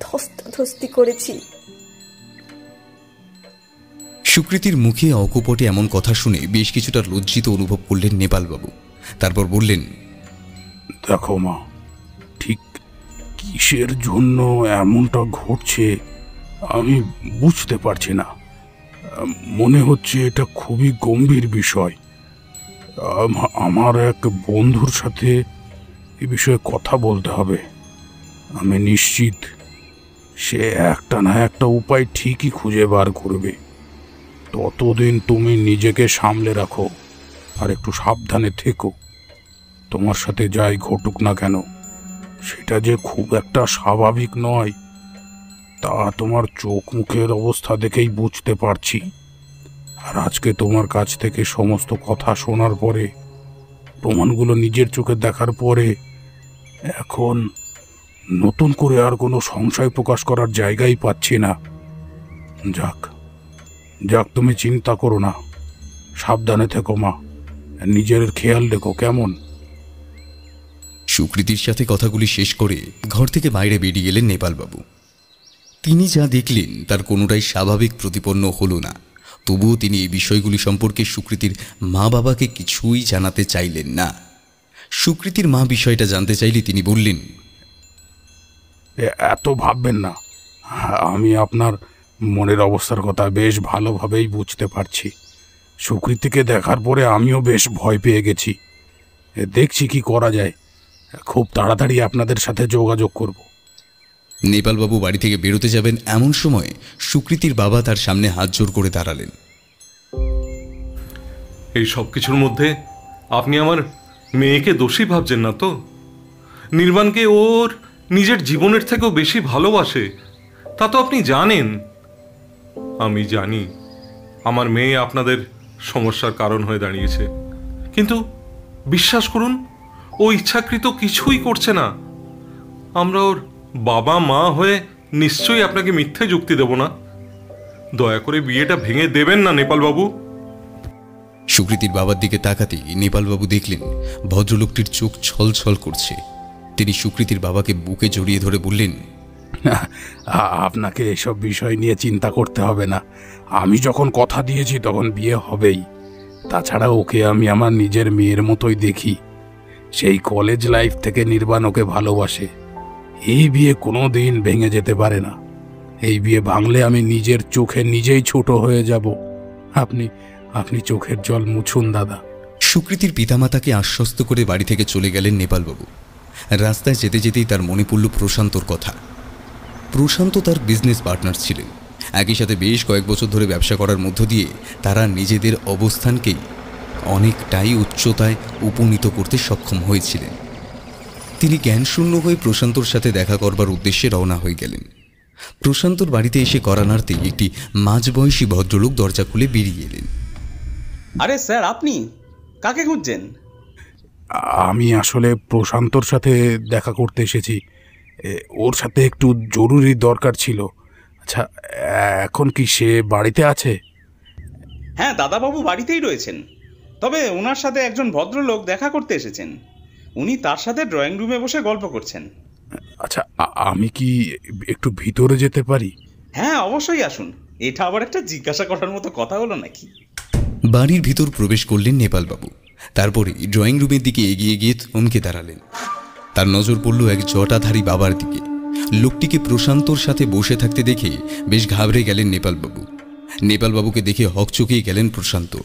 ধস্তাধস্তি করেছি। সুকৃতির মুখে অকপটে এমন কথা শুনে বেশ কিছুটা লজ্জিত অনুভব করলেন নেপালবাবু। তারপর বললেন দেখো মা ঠিক কিসের জন্য এমনটা ঘটছে আমি বুঝতে পারছি না। মনে হচ্ছে এটা খুবই গম্ভীর বিষয়। আম- আমার এক বন্ধুর সাথে এ বিষয়ে কথা বলতে হবে। আমি নিশ্চিত সে একটা না একটা উপায় ঠিকই খুঁজে বার করবে। ততদিন তুমি নিজেকে সামলে রাখো আর একটু সাবধানে থেকো। তোমার সাথে যাই ঘটুক না কেন, সেটা যে খুব একটা স্বাভাবিক নয়। তা তোমার চোখ মুখের অবস্থা দেখেই বুঝতে পারছি। আর আজকে তোমার কাছ থেকে সমস্ত কথা শোনার পরে, প্রমাণগুলো নিজের চোখে দেখার পরে, এখন নতুন করে আর কোনো সংশয় প্রকাশ করার জায়গাই পাচ্ছি না। যাক যাক, তুমি চিন্তা করো না। সাবধানে থেকো মা। নিজের খেয়াল রেখো, কেমন? সুকৃতির সাথে কথাগুলি শেষ করে ঘর থেকে বাইরে বেরিয়ে এলেন নেপালবাবু। তিনি যা দেখলেন তার কোনোটাই স্বাভাবিক প্রতিপন্ন হলো না। তবুও তিনি এই বিষয়গুলি সম্পর্কে সুকৃতির মা বাবাকে কিছুই জানাতে চাইলেন না। সুকৃতির মা বিষয়টা জানতে চাইলে তিনি বললেন এত ভাববেন না। আমি আপনার মনের অবস্থার কথা বেশ ভালোভাবেই বুঝতে পারছি। সুকৃতিকে দেখার পরে আমিও বেশ ভয় পেয়ে গেছি। দেখছি কি করা যায়। খুব তাড়াতাড়ি আপনাদের সাথে যোগাযোগ করব। নেপালবাবু বাড়ি থেকে বেরোতে যাবেন এমন সময় সুকৃতির বাবা তার সামনে হাত জোর করে দাঁড়ালেন। এই সব কিছুর মধ্যে আপনি আমার মেয়েকে দোষী ভাবছেন না তো? নির্বাণকে ওর নিজের জীবনের থেকেও বেশি ভালোবাসে, তা তো আপনি জানেন। আমি জানি আমার মেয়ে আপনাদের সমস্যার কারণ হয়ে দাঁড়িয়েছে, কিন্তু বিশ্বাস করুন, ও ইচ্ছাকৃত কিছুই করছে না। আমরা ওর বাবা মা হয়ে নিশ্চয়ই আপনাকে মিথ্যে যুক্তি দেব না। দয়া করে বিয়েটা ভেঙে দেবেন না নেপালবাবু। সুকৃতির বাবার দিকে তাকাতেই নেপালবাবু দেখলেন ভদ্রলোকটির চোখ ছলছল করছে। তিনি সুকৃতির বাবাকে বুকে জড়িয়ে ধরে বললেন আপনাকে এসব বিষয় নিয়ে চিন্তা করতে হবে না। আমি যখন কথা দিয়েছি তখন বিয়ে হবেই। তাছাড়া ওকে আমি আমার নিজের মেয়ের মতোই দেখি। সেই কলেজ লাইফ থেকে নির্বাণ ওকে ভালোবাসে। এই বিয়ে কোনো দিন ভেঙে যেতে পারে না। এই বিয়ে ভাঙলে আমি নিজের চোখে নিজেই ছোট হয়ে যাব। আপনি আপনি চোখের জল মুছুন, দাদা। সুকৃতির পিতামাতাকে আশ্বস্ত করে বাড়ি থেকে চলে গেলেন নেপালবাবু। রাস্তায় যেতে যেতেই তার মনে পড়ল প্রশান্তর কথা। প্রশান্ত তার বিজনেস পার্টনার ছিলেন। একই সাথে বেশ কয়েক বছর ধরে ব্যবসা করার মধ্য দিয়ে তারা নিজেদের অবস্থানকেই অনেকটাই উচ্চতায় উপনীত করতে সক্ষম হয়েছিলেন। তিনি জ্ঞানশূন্য হয়ে প্রশান্তর সাথে দেখা করবার উদ্দেশ্যে রওনা হয়ে গেলেন। প্রশান্তর বাড়িতে এসে করানার্তেই একটি মাঝবয়সী ভদ্রলোক দরজা খুলে বেরিয়ে এলেন। আরে স্যার আপনি? কাকে খুঁজছেন? আমি আসলে প্রশান্তর সাথে দেখা করতে এসেছি। ওর সাথে একটু জরুরি দরকার ছিল। আচ্ছা এখন কি সে বাড়িতে আছে? হ্যাঁ দাদাবাবু বাড়িতেই রয়েছেন। তবে ওনার সাথে একজন ভদ্রলোক দেখা করতে এসেছেন। উনি তার সাথে ড্রয়িং রুমে বসে গল্প করছেন। আচ্ছা আমি কি একটু ভিতরে যেতে পারি? হ্যাঁ অবশ্যই আসুন। এটা আবার একটা জিজ্ঞাসা করার মতো কথা হলো নাকি? বাড়ির ভিতর প্রবেশ করলেন নেপালবাবু। তারপরে ড্রয়িং রুমের দিকে এগিয়ে গিয়ে থমকে দাঁড়ালেন। তার নজর পড়ল এক জটাধারী বাবার দিকে। লোকটিকে প্রশান্তর সাথে বসে থাকতে দেখে বেশ ঘাবড়ে গেলেন নেপালবাবু। নেপালবাবুকে দেখে হকচকিয়ে গেলেন প্রশান্ত।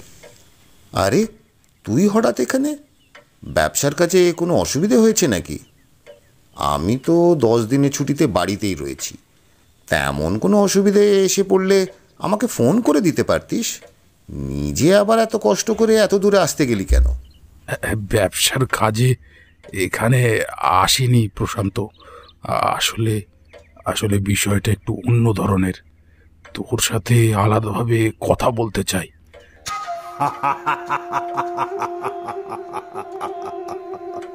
আরে তুই হঠাৎ এখানে? ব্যবসার কাছে কোনো অসুবিধে হয়েছে নাকি? আমি তো দশ দিনের ছুটিতে বাড়িতেই রয়েছি। তেমন কোনো অসুবিধে এসে পড়লে আমাকে ফোন করে দিতে পারতিস? নিজে আবার এত কষ্ট করে এত দূরে আসতে গেলি কেন? ব্যবসার কাজে এখানে আসেনি প্রশান্ত। আসলে আসলে বিষয়টা একটু অন্য ধরনের। তোর সাথে আলাদাভাবে কথা বলতে চাই।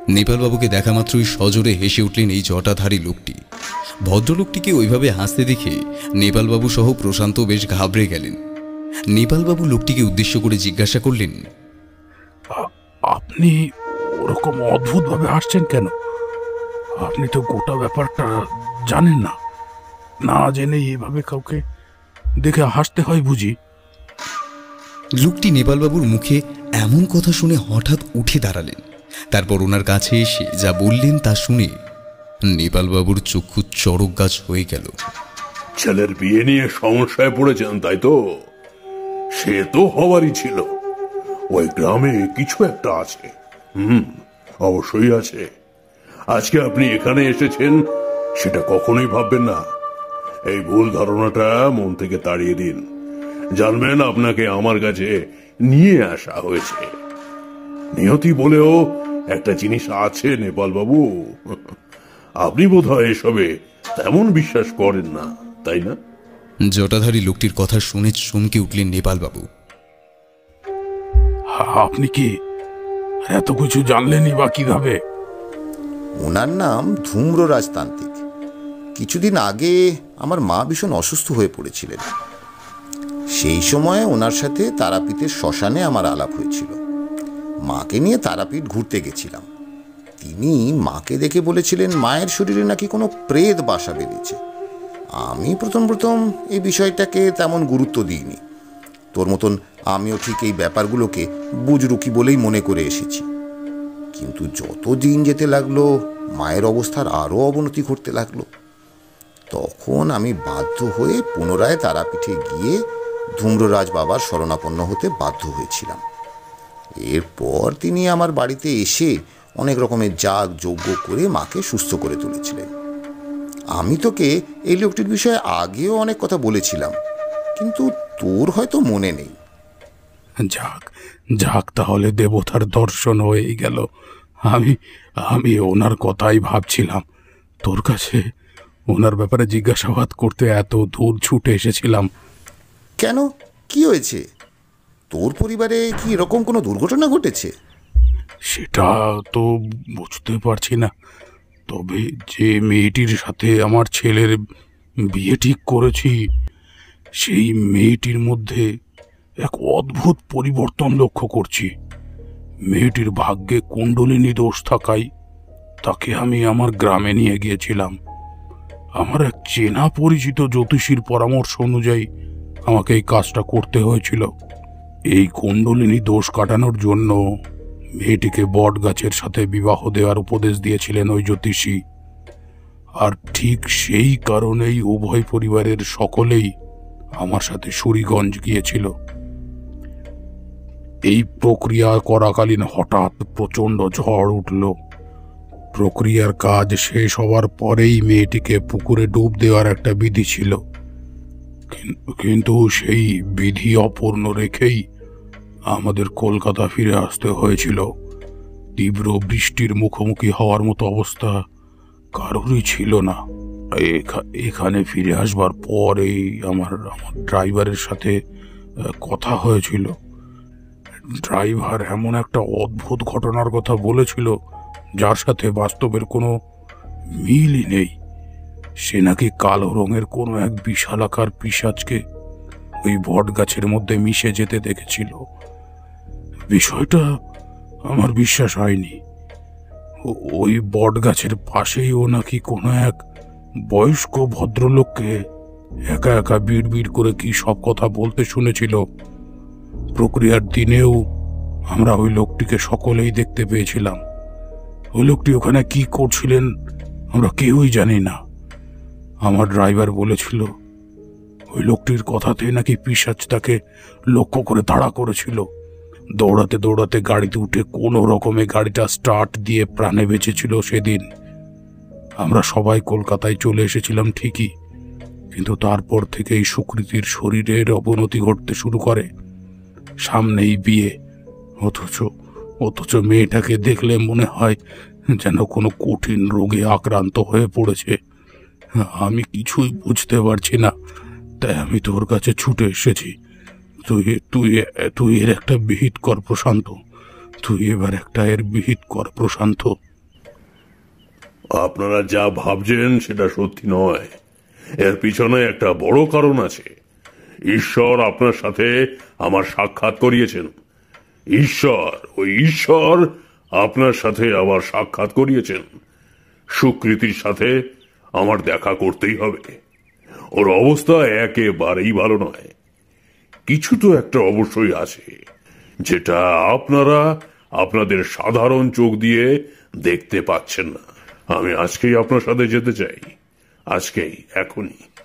নেপালবাবুকে দেখা মাত্রই সজোরে হেসে উঠলেন এই জটাধারী লোকটি। ভদ্রলোকটিকে ওইভাবে হাসতে দেখে নেপালবাবু সহ প্রশান্ত বেশ ঘাবড়ে গেলেন। নেপালবাবু লোকটিকে উদ্দেশ্য করে জিজ্ঞাসা করলেন আপনি ওরকম অদ্ভুতভাবে হাসছেন কেন? আপনি তো গোটা ব্যাপারটা জানেন না। না জেনে এভাবে কাউকে দেখে হাসতে হয় বুঝি। লোকটি নেপালবাবুর মুখে এমন কথা শুনে হঠাৎ উঠে দাঁড়ালেন। তারপর ওনার কাছে এসে যা বললেন তা শুনে নেপালবাবুর চক্ষু চড়ক গাছ হয়ে গেল। ছেলের বিয়ে নিয়ে সমস্যায় পড়েছেন, তাই তো? সে তো হওয়ারই ছিল। ওই গ্রামে কিছু একটা আছে। হুম, অবশ্যই আছে। আজকে আপনি এখানে এসেছেন, সেটা কখনোই ভাববেন না। এই ভুল ধারণাটা মন থেকে তাড়িয়ে দিন। জানবেন আপনাকে আমার কাছে নিয়ে আসা হয়েছে। নিয়তি বলেও একটা জিনিস আছে নেপাল বাবু আপনি বোধহয় এসবে তেমন বিশ্বাস করেন না তাই না? জটাধারী লোকটির কথা শুনে চমকে উঠলেন নেপালবাবু। আপনি কি এত কিছু জানলেনই বা কীভাবে? ওনার নাম ধূম্র রাজতান্ত্রিক কিছুদিন আগে আমার মা ভীষণ অসুস্থ হয়ে পড়েছিলেন। সেই সময় ওনার সাথে তারাপীঠের শ্মশানে আমার আলাপ হয়েছিল। মাকে নিয়ে তারাপীঠ ঘুরতে গেছিলাম। তিনি মাকে দেখে বলেছিলেন, মায়ের শরীরে নাকি কোনো প্রেত বাসা বেঁধেছে। আমি প্রথম প্রথম এই বিষয়টাকে তেমন গুরুত্ব দিইনি। তোর মতন আমিও ঠিক এই ব্যাপারগুলোকে বুজরুকি বলেই মনে করে এসেছি। কিন্তু যত দিন যেতে লাগল, মায়ের অবস্থার আরও অবনতি ঘটতে লাগল। তখন আমি বাধ্য হয়ে পুনরায় তারাপীঠে গিয়ে ধূম্ররাজ বাবার শরণাপন্ন হতে বাধ্য হয়েছিলাম। এরপর তিনি আমার বাড়িতে এসে অনেক রকমের যাগ, যজ্ঞ করে মাকে সুস্থ করে তুলেছিলেন। আমি তোকে এই লোকটির বিষয়ে আগেও অনেক কথা বলেছিলাম, কিন্তু তোর হয়তো মনে নেই। যাক যাক তাহলে দেবতার দর্শন হয়েই গেল। আমি আমি ওনার কথাই ভাবছিলাম। তোর কাছে ওনার ব্যাপারে জিজ্ঞাসাবাদ করতে এত দূর ছুটে এসেছিলাম। কেন? কি হয়েছে? তোর পরিবারে কি এরকম কোনো দুর্ঘটনা ঘটেছে? সেটা তো বুঝতে পারছি না। তবে যে মেয়েটির সাথে আমার ছেলের বিয়ে ঠিক করেছি সেই মেয়েটির মধ্যে এক অদ্ভুত পরিবর্তন লক্ষ্য করছি। মেয়েটির ভাগ্যে কুণ্ডলিনী দোষ থাকায় তাকে আমি আমার গ্রামে নিয়ে গিয়েছিলাম। আমার এক চেনা পরিচিত জ্যোতিষীর পরামর্শ অনুযায়ী আমাকে এই কাজটা করতে হয়েছিল। এই কুণ্ডলিনী দোষ কাটানোর জন্য মেয়েটিকে বট গাছের সাথে বিবাহ দেওয়ার উপদেশ দিয়েছিলেন ওই জ্যোতিষী। আর ঠিক সেই কারণেই উভয় পরিবারের সকলেই আমার সাথে সুরিগঞ্জ গিয়েছিল। এই প্রক্রিয়া করাকালীন হঠাৎ প্রচণ্ড ঝড় উঠল। প্রক্রিয়ার কাজ শেষ হওয়ার পরেই মেয়েটিকে পুকুরে ডুব দেওয়ার একটা বিধি ছিল। কিন্তু সেই বিধি অপূর্ণ রেখেই আমাদের কলকাতা ফিরে আসতে হয়েছিল। তীব্র বৃষ্টির মুখোমুখি হওয়ার মতো অবস্থা কারোরই ছিল না। এখানে ফিরে আসবার পরেই আমার আমার ড্রাইভারের সাথে কথা হয়েছিল। ড্রাইভার এমন একটা অদ্ভুত ঘটনার কথা বলেছিল যার সাথে বাস্তবের কোনো মিলই নেই। সে নাকি কালো রঙের কোনো এক বিশালাকার পিসাজকে ওই বট গাছের মধ্যে মিশে যেতে দেখেছিল। বিষয়টা আমার বিশ্বাস হয়নি। ওই বট গাছের পাশেই ও নাকি কোনো এক বয়স্ক ভদ্রলোককে একা একা বিড় করে কি সব কথা বলতে শুনেছিল। প্রক্রিয়ার দিনেও আমরা ওই লোকটিকে সকলেই দেখতে পেয়েছিলাম। ওই লোকটি ওখানে কি করছিলেন, আমরা কেউই জানি না। আমার ড্রাইভার বলেছিল, ওই লোকটির কথাতে নাকি পিসাজ তাকে লক্ষ্য করে তাড়া করেছিল। দৌড়াতে দৌড়াতে গাড়িতে উঠে কোনো রকমে গাড়িটা স্টার্ট দিয়ে প্রাণে বেঁচেছিল সেদিন। আমরা সবাই কলকাতায় চলে এসেছিলাম ঠিকই, কিন্তু তারপর থেকেই সুকৃতির শরীরের অবনতি ঘটতে শুরু করে। সামনেই বিয়ে, অথচ অথচ মেয়েটাকে দেখলে মনে হয় যেন কোনো কঠিন রোগে আক্রান্ত হয়ে পড়েছে। আমি কিছুই বুঝতে পারছি না, তাই আমি তোর কাছে ছুটে এসেছি। তুই তুই তুই এর একটা বিহিত কর প্রশান্ত। তুই এবার একটা এর বিহিত কর প্রশান্ত। আপনারা যা ভাবছেন সেটা সত্যি নয়। এর পিছনে একটা বড় কারণ আছে। ঈশ্বর আপনার সাথে আমার সাক্ষাৎ করিয়েছেন। ঈশ্বর ওই ঈশ্বর আপনার সাথে আবার সাক্ষাৎ করিয়েছেন। সুকৃতির সাথে আমার দেখা করতেই হবে। ওর অবস্থা একেবারেই ভালো নয়। কিছু তো একটা অবশ্যই আছে, যেটা আপনারা আপনাদের সাধারণ চোখ দিয়ে দেখতে পাচ্ছেন না। আমি আজকেই আপনার সাথে যেতে চাই। আজকেই, এখনই।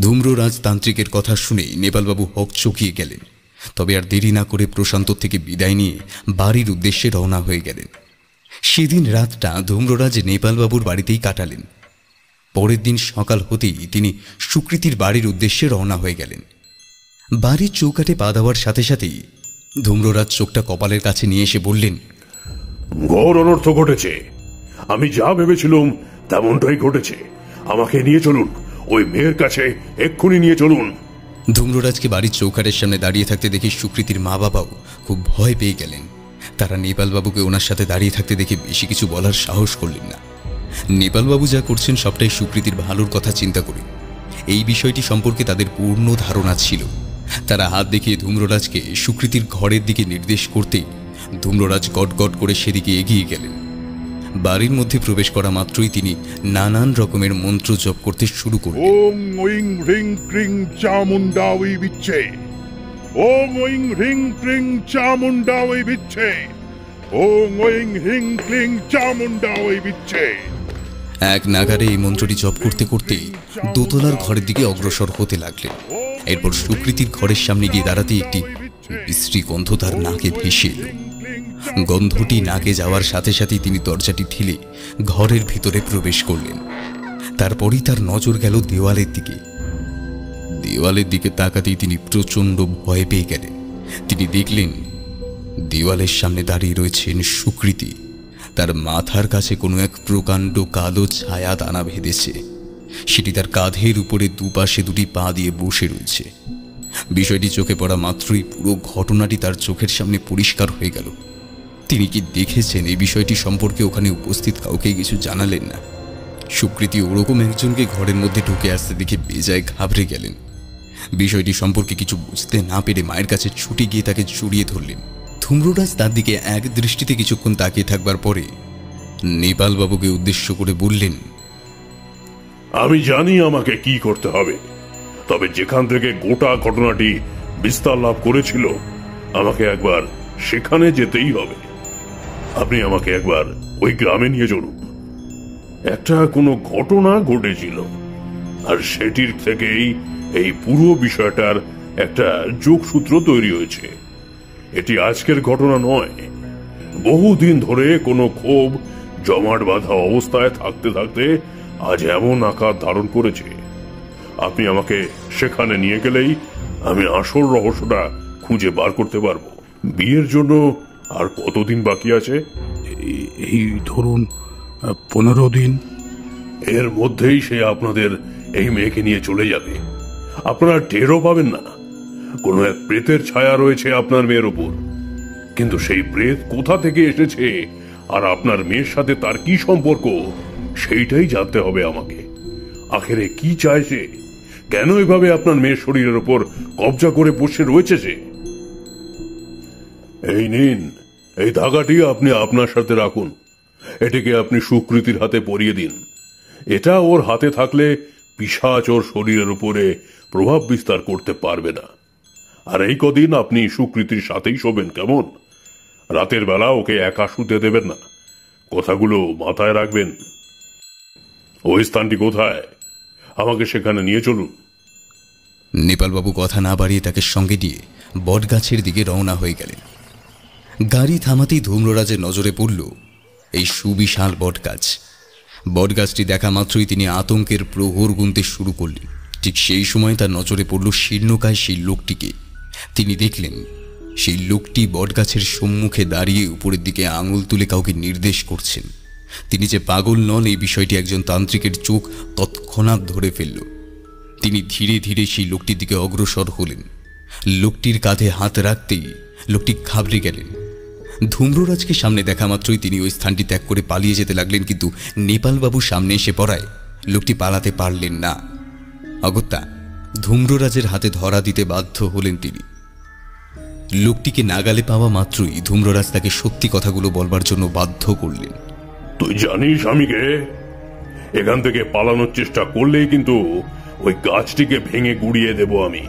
ধূম্র রাজতান্ত্রিকের কথা শুনেই নেপালবাবু হক চকিয়ে গেলেন। তবে আর দেরি না করে প্রশান্ত থেকে বিদায় নিয়ে বাড়ির উদ্দেশ্যে রওনা হয়ে গেলেন। সেদিন রাতটা ধূম্ররাজ নেপালবাবুর বাড়িতেই কাটালেন। পরের দিন সকাল হতেই তিনি সুকৃতির বাড়ির উদ্দেশ্যে রওনা হয়ে গেলেন। বাড়ির চৌকাটে পা দেওয়ার সাথে সাথেই ধূম্ররাজ চোখটা কপালের কাছে নিয়ে এসে বললেন, ঘোর অনর্থ ঘটেছে। আমি যা ভেবেছিলুম তেমনটাই ঘটেছে। আমাকে নিয়ে চলুন। ওই মেয়ের কাছে এক্ষুনি নিয়ে চলুন। ধূম্ররাজকে বাড়ির চৌকারের সামনে দাঁড়িয়ে থাকতে দেখে সুকৃতির মা বাবাও খুব ভয় পেয়ে গেলেন। তারা নেপালবাবুকে ওনার সাথে দাঁড়িয়ে থাকতে দেখে বেশি কিছু বলার সাহস করলেন না। নেপালবাবু যা করছেন সবটাই সুকৃতির ভালোর কথা চিন্তা করে। এই বিষয়টি সম্পর্কে তাদের পূর্ণ ধারণা ছিল। তারা হাত দেখিয়ে ধূম্ররাজকে সুকৃতির ঘরের দিকে নির্দেশ করতেই ধূম্ররাজ গট করে সেদিকে এগিয়ে গেলেন। বাড়ির মধ্যে প্রবেশ করা মাত্রই তিনি নানান রকমের মন্ত্র জপ করতে শুরু করলেন। ওং ওইং হ্রিং ক্রিং চামুন্ডাওই বিচ্ছে। ওং ওইং হ্রিং ক্রিং চামুন্ডাওই বিচ্ছে। ওং ওইং হ্রিং ক্রিং চামুন্ডাওই বিচ্ছে। এক নাগারে এই মন্ত্রটি জপ করতে করতে দোতলার ঘরের দিকে অগ্রসর হতে লাগলেন। এরপর সুকৃতির ঘরের সামনে গিয়ে দাঁড়াতে একটি বিশ্রী গন্ধ তার নাকে ভেসে এলো। গন্ধটি নাকে যাওয়ার সাথে সাথেই তিনি দরজাটি ঠেলে ঘরের ভিতরে প্রবেশ করলেন। তারপরই তার নজর গেল দেওয়ালের দিকে। দেওয়ালের দিকে তাকাতেই তিনি প্রচণ্ড ভয় পেয়ে গেলেন। তিনি দেখলেন, দেওয়ালের সামনে দাঁড়িয়ে রয়েছেন সুকৃতি। তার মাথার কাছে কোনো এক প্রকাণ্ড কালো ছায়া দানা ভেদেছে সেটি তার কাঁধের উপরে দুপাশে দুটি পা দিয়ে বসে রয়েছে। বিষয়টি চোখে পড়া মাত্রই পুরো ঘটনাটি তার চোখের সামনে পরিষ্কার হয়ে গেল। তিনি কি দেখেছেন এই বিষয়টি সম্পর্কে ওখানে উপস্থিত কাউকে কিছু জানালেন না? সুকৃতি ওরকম একজনকে ঘরের মধ্যে ঢুকে আসতে দেখে বেজায় ঘাবড়ে গেলেন। বিষয়টি সম্পর্কে কিছু বুঝতে না পেরে মায়ের কাছে ছুটে গিয়ে তাকে জড়িয়ে ধরলেন। ধুম্ররাজ তার দিকে এক দৃষ্টিতে কিছুক্ষণ তাকিয়ে থাকবার পরে নেপালবাবুকে উদ্দেশ্য করে বললেন, আমি জানি আমাকে কি করতে হবে। তবে যেখান থেকে গোটা ঘটনাটি বিস্তার লাভ করেছিল, আমাকে একবার সেখানে যেতেই হবে। আপনি আমাকে একবার ওই গ্রামে নিয়ে চলুন। একটা কোনো ঘটনা ঘটেছিল, আর সেটির থেকেই এই পুরো বিষয়টার একটা যোগসূত্র তৈরি হয়েছে। এটি আজকের ঘটনা নয়, বহুদিন ধরে কোনো ক্ষোভ, জমাট বাঁধা অবস্থায় থাকতে থাকতে আজ এমন আকার ধারণ করেছে আপনি আমাকে সেখানে নিয়ে গেলেই আমি আসল রহস্যটা খুঁজে বার করতে পারব। বিয়ের জন্য আর কতদিন বাকি আছে? এই ধরুন পনেরো দিন। এর মধ্যেই সে আপনাদের এই মেয়েকে নিয়ে চলে যাবে। আপনারা টেরও পাবেন না। কোনো এক প্রেতের ছায়া রয়েছে আপনার মেয়ের ওপর। কিন্তু সেই প্রেত কোথা থেকে এসেছে? আর আপনার মেয়ের সাথে তার কি সম্পর্ক? সেইটাই জানতে হবে আমাকে। আখেরে কি চায় সে? কেন এভাবে আপনার মেয়ের শরীরের ওপর কবজা করে বসে রয়েছে সে এই নিন, এই ধাগাটি আপনি আপনার সাথে রাখুন। এটিকে আপনি সুকৃতির হাতে পরিয়ে দিন। এটা ওর হাতে থাকলে পিসাচ ওর শরীরের উপরে প্রভাব বিস্তার করতে পারবে না। আর এই কদিন আপনি সুকৃতির সাথেই শোবেন কেমন? রাতের বেলা ওকে একা শুতে দেবেন না। কথাগুলো মাথায় রাখবেন। ওই স্থানটি কোথায়? আমাকে সেখানে নিয়ে চলুন। নেপালবাবু কথা না বাড়িয়ে তাকে সঙ্গে নিয়ে বটগাছের দিকে রওনা হয়ে গেলেন। গাড়ি থামাতেই ধূম্ররাজের নজরে পড়ল এই সুবিশাল বটগাছ। বটগাছটি দেখা মাত্রই তিনি আতঙ্কের প্রহর গুনতে শুরু করলেন। ঠিক সেই সময় তার নজরে পড়ল শীর্ণকায় সেই লোকটিকে। তিনি দেখলেন, সেই লোকটি বটগাছের সম্মুখে দাঁড়িয়ে উপরের দিকে আঙুল তুলে কাউকে নির্দেশ করছেন। তিনি যে পাগল নন, এই বিষয়টি একজন তান্ত্রিকের চোখ তৎক্ষণাৎ ধরে ফেলল। তিনি ধীরে ধীরে সেই লোকটির দিকে অগ্রসর হলেন। লোকটির কাঁধে হাত রাখতেই লোকটি ঘাবড়ে গেলেন। ধূম্ররাজকে সামনে দেখা মাত্রই তিনি ওই স্থানটি ত্যাগ করে পালিয়ে যেতে লাগলেন, কিন্তু নেপালবাবু সামনে এসে পড়ায় লোকটি পালাতে পারলেন না। অগত্যা ধূম্ররাজের হাতে ধরা দিতে বাধ্য হলেন তিনি। লোকটিকে নাগালে পাওয়া মাত্রই ধূম্ররাজ তাকে সত্যি কথাগুলো বলবার জন্য বাধ্য করলেন। তুই জানিস আমিকে এখান থেকে পালানোর চেষ্টা করলেই কিন্তু ওই গাছটিকে ভেঙে গুড়িয়ে দেব আমি।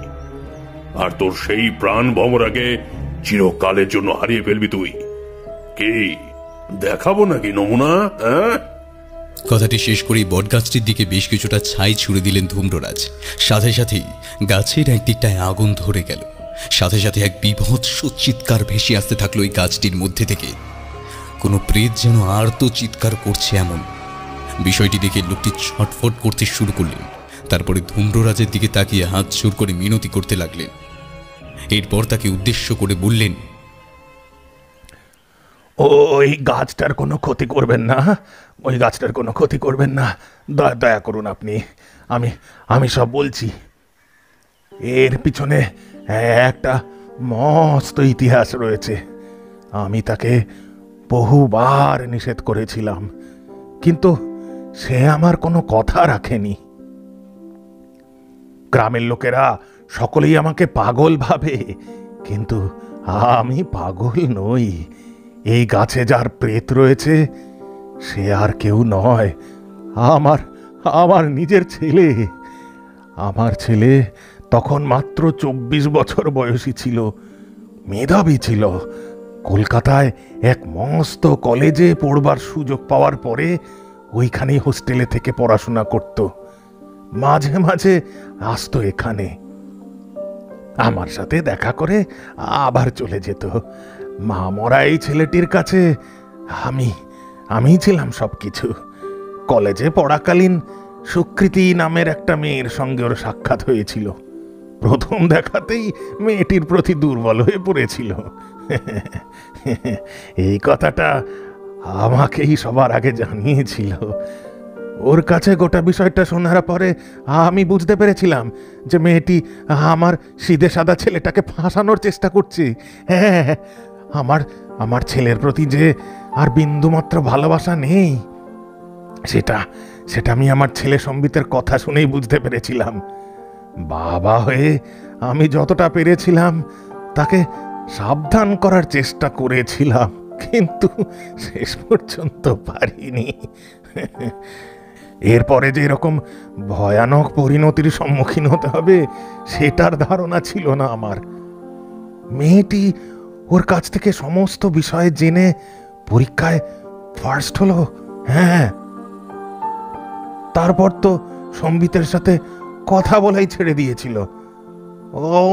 আর তোর সেই প্রাণ ভমরাকে চিরকালের জন্য হারিয়ে ফেলবি তুই। কি? দেখাবো নাকি নমুনা হ্যাঁ? কথাটি শেষ করেই বটগাছটির দিকে বেশ কিছুটা ছাই ছুড়ে দিলেন ধূম্ররাজ। সাথে সাথেই গাছের একদিকটায় আগুন ধরে গেল। সাথে সাথে এক বিভৎস চিৎকার ভেসে আসতে থাকল ওই গাছটির মধ্যে থেকে। কোনো প্রেত যেন আর তো চিৎকার করছে এমন। বিষয়টি দেখে লোকটি ছটফট করতে শুরু করলেন। তারপরে ধুম্ররাজের দিকে তাকিয়ে হাত জোর করে মিনতি করতে লাগলেন। এরপর তাকে উদ্দেশ্য করে বললেন ওই গাছটার কোনো ক্ষতি করবেন না, ওই গাছটার কোনো ক্ষতি করবেন না। দয়া দয়া করুন আপনি, আমি আমি সব বলছি। এর পিছনে একটা মস্ত ইতিহাস রয়েছে। আমি তাকে বহুবার নিষেধ করেছিলাম, কিন্তু সে আমার কোনো কথা রাখেনি। গ্রামের লোকেরা সকলেই আমাকে পাগল ভাবে। কিন্তু আমি পাগল নই। এই গাছে যার প্রেত রয়েছে, সে আর কেউ নয়। আমার আমার নিজের ছেলে। আমার ছেলে তখন মাত্র চব্বিশ বছর বয়সী ছিল। মেধাবী ছিল। কলকাতায় এক মস্ত কলেজে পড়বার সুযোগ পাওয়ার পরে ওইখানেই হোস্টেলে থেকে পড়াশোনা করত। মাঝে মাঝে আসতো এখানে। আমার সাথে দেখা করে আবার চলে যেত। মা মরা এই ছেলেটির কাছে আমি আমি ছিলাম সব কিছু কলেজে পড়াকালীন সুকৃতি নামের একটা মেয়ের সঙ্গে ওর সাক্ষাৎ হয়েছিল। প্রথম দেখাতেই মেয়েটির প্রতি দুর্বল হয়ে পড়েছিল। এই কথাটা আমাকেই সবার আগে জানিয়েছিল। ওর কাছে গোটা বিষয়টা শোনার পরে আমি বুঝতে পেরেছিলাম যে মেয়েটি আমার সিধে সাদা ছেলেটাকে ফাঁসানোর চেষ্টা করছে। হ্যাঁ আমার আমার ছেলের প্রতি যে আর বিন্দুমাত্র ভালোবাসা নেই, সেটা সেটা আমি আমার ছেলে সম্বিতের কথা শুনেই বুঝতে পেরেছিলাম। বাবা হয়ে আমি যতটা পেরেছিলাম, তাকে সাবধান করার চেষ্টা করেছিলাম, কিন্তু শেষ পর্যন্ত পারিনি। এরপরে যে এরকম ভয়ানক পরিণতির সম্মুখীন হতে হবে, সেটার ধারণা ছিল না আমার। মেয়েটি ওর কাছ থেকে সমস্ত বিষয়ে জেনে পরীক্ষায় ফার্স্ট হলো হ্যাঁ। তারপর তো সম্বিতের সাথে কথা বলাই ছেড়ে দিয়েছিল।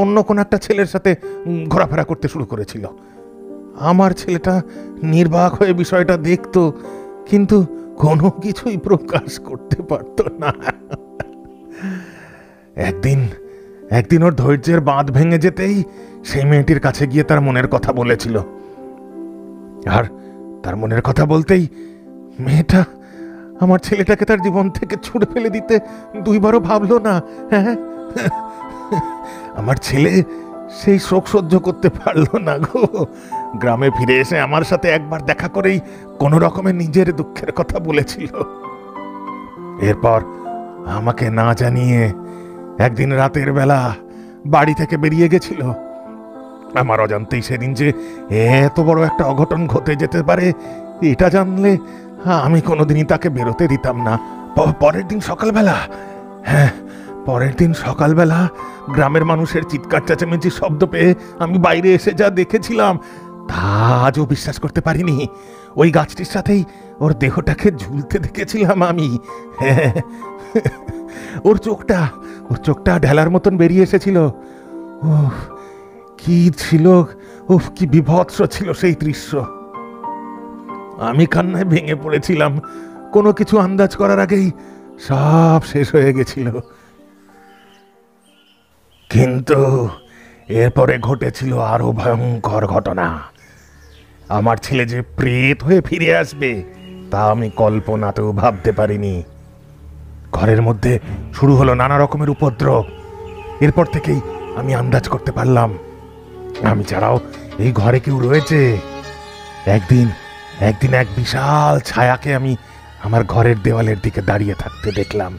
অন্য কোন একটা ছেলের সাথে ঘোরাফেরা করতে শুরু করেছিল। আমার ছেলেটা নির্বাক হয়ে বিষয়টা দেখতো, কিন্তু কোনো কিছুই প্রকাশ করতে পারত না। একদিন একদিন ওর ধৈর্যের বাঁধ ভেঙে যেতেই সেই মেয়েটির কাছে গিয়ে তার মনের কথা বলেছিল। আর তার মনের কথা বলতেই মেয়েটা আমার ছেলেটাকে তার জীবন থেকে ছুড়ে ফেলে দিতে দুইবারও ভাবলো না হ্যাঁ? আমার ছেলে সেই শোক সহ্য করতে পারল না গো। গ্রামে ফিরে এসে আমার সাথে একবার দেখা করেই কোনো রকমের নিজের দুঃখের কথা বলেছিল। এরপর আমাকে না জানিয়ে একদিন রাতের বেলা বাড়ি থেকে বেরিয়ে গেছিল। আমার অজান্তেই সেদিন যে এত বড় একটা অঘটন ঘটে যেতে পারে, এটা জানলে আমি কোনোদিনই তাকে বেরোতে দিতাম না। পরের দিন সকালবেলা হ্যাঁ পরের দিন সকালবেলা গ্রামের মানুষের চিৎকার, চেঁচামেচি, শব্দ পেয়ে আমি বাইরে এসে যা দেখেছিলাম তা আজও বিশ্বাস করতে পারিনি। ওই গাছটির সাথেই ওর দেহটাকে ঝুলতে দেখেছিলাম আমি। ওর চোখটা ওর চোখটা ঢেলার মতন বেরিয়ে এসেছিল। ও কি ছিল, উফ, কি বিভৎস ছিল সেই দৃশ্য। আমি কান্নায় ভেঙে পড়েছিলাম। কোনো কিছু আন্দাজ করার আগেই সব শেষ হয়ে গেছিল। কিন্তু এরপরে ঘটেছিল আরও ভয়ঙ্কর ঘটনা। আমার ছেলে যে প্রেত হয়ে ফিরে আসবে, তা আমি কল্পনাতেও ভাবতে পারিনি। ঘরের মধ্যে শুরু হলো নানা রকমের উপদ্রব। এরপর থেকেই আমি আন্দাজ করতে পারলাম, আমি ছাড়াও এই ঘরে কেউ রয়েছে। একদিন একদিন এক বিশাল ছায়াকে আমি আমার ঘরের দেওয়ালের দিকে দাঁড়িয়ে থাকতে দেখলাম।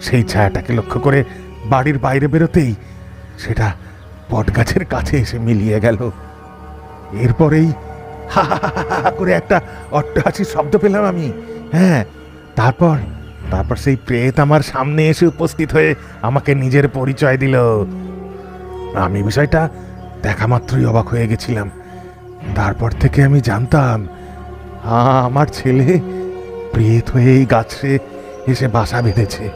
সেই ছায়াটাকে লক্ষ্য করে বাড়ির বাইরে বেরোতেই সেটা বটগাছের কাছে এসে মিলিয়ে গেল। এরপরেই হা, করে একটা অট্টহাসির শব্দ পেলাম আমি। হ্যাঁ তারপর তারপর সেই প্রেত আমার সামনে এসে উপস্থিত হয়ে আমাকে নিজের পরিচয় দিল। আমি বিষয়টা দেখা মাত্রই অবাক হয়ে গেছিলাম। তারপর থেকে আমি জানতাম আমার ছেলে প্রেত হয়ে এই গাছে এসে বাসা বেঁধেছে।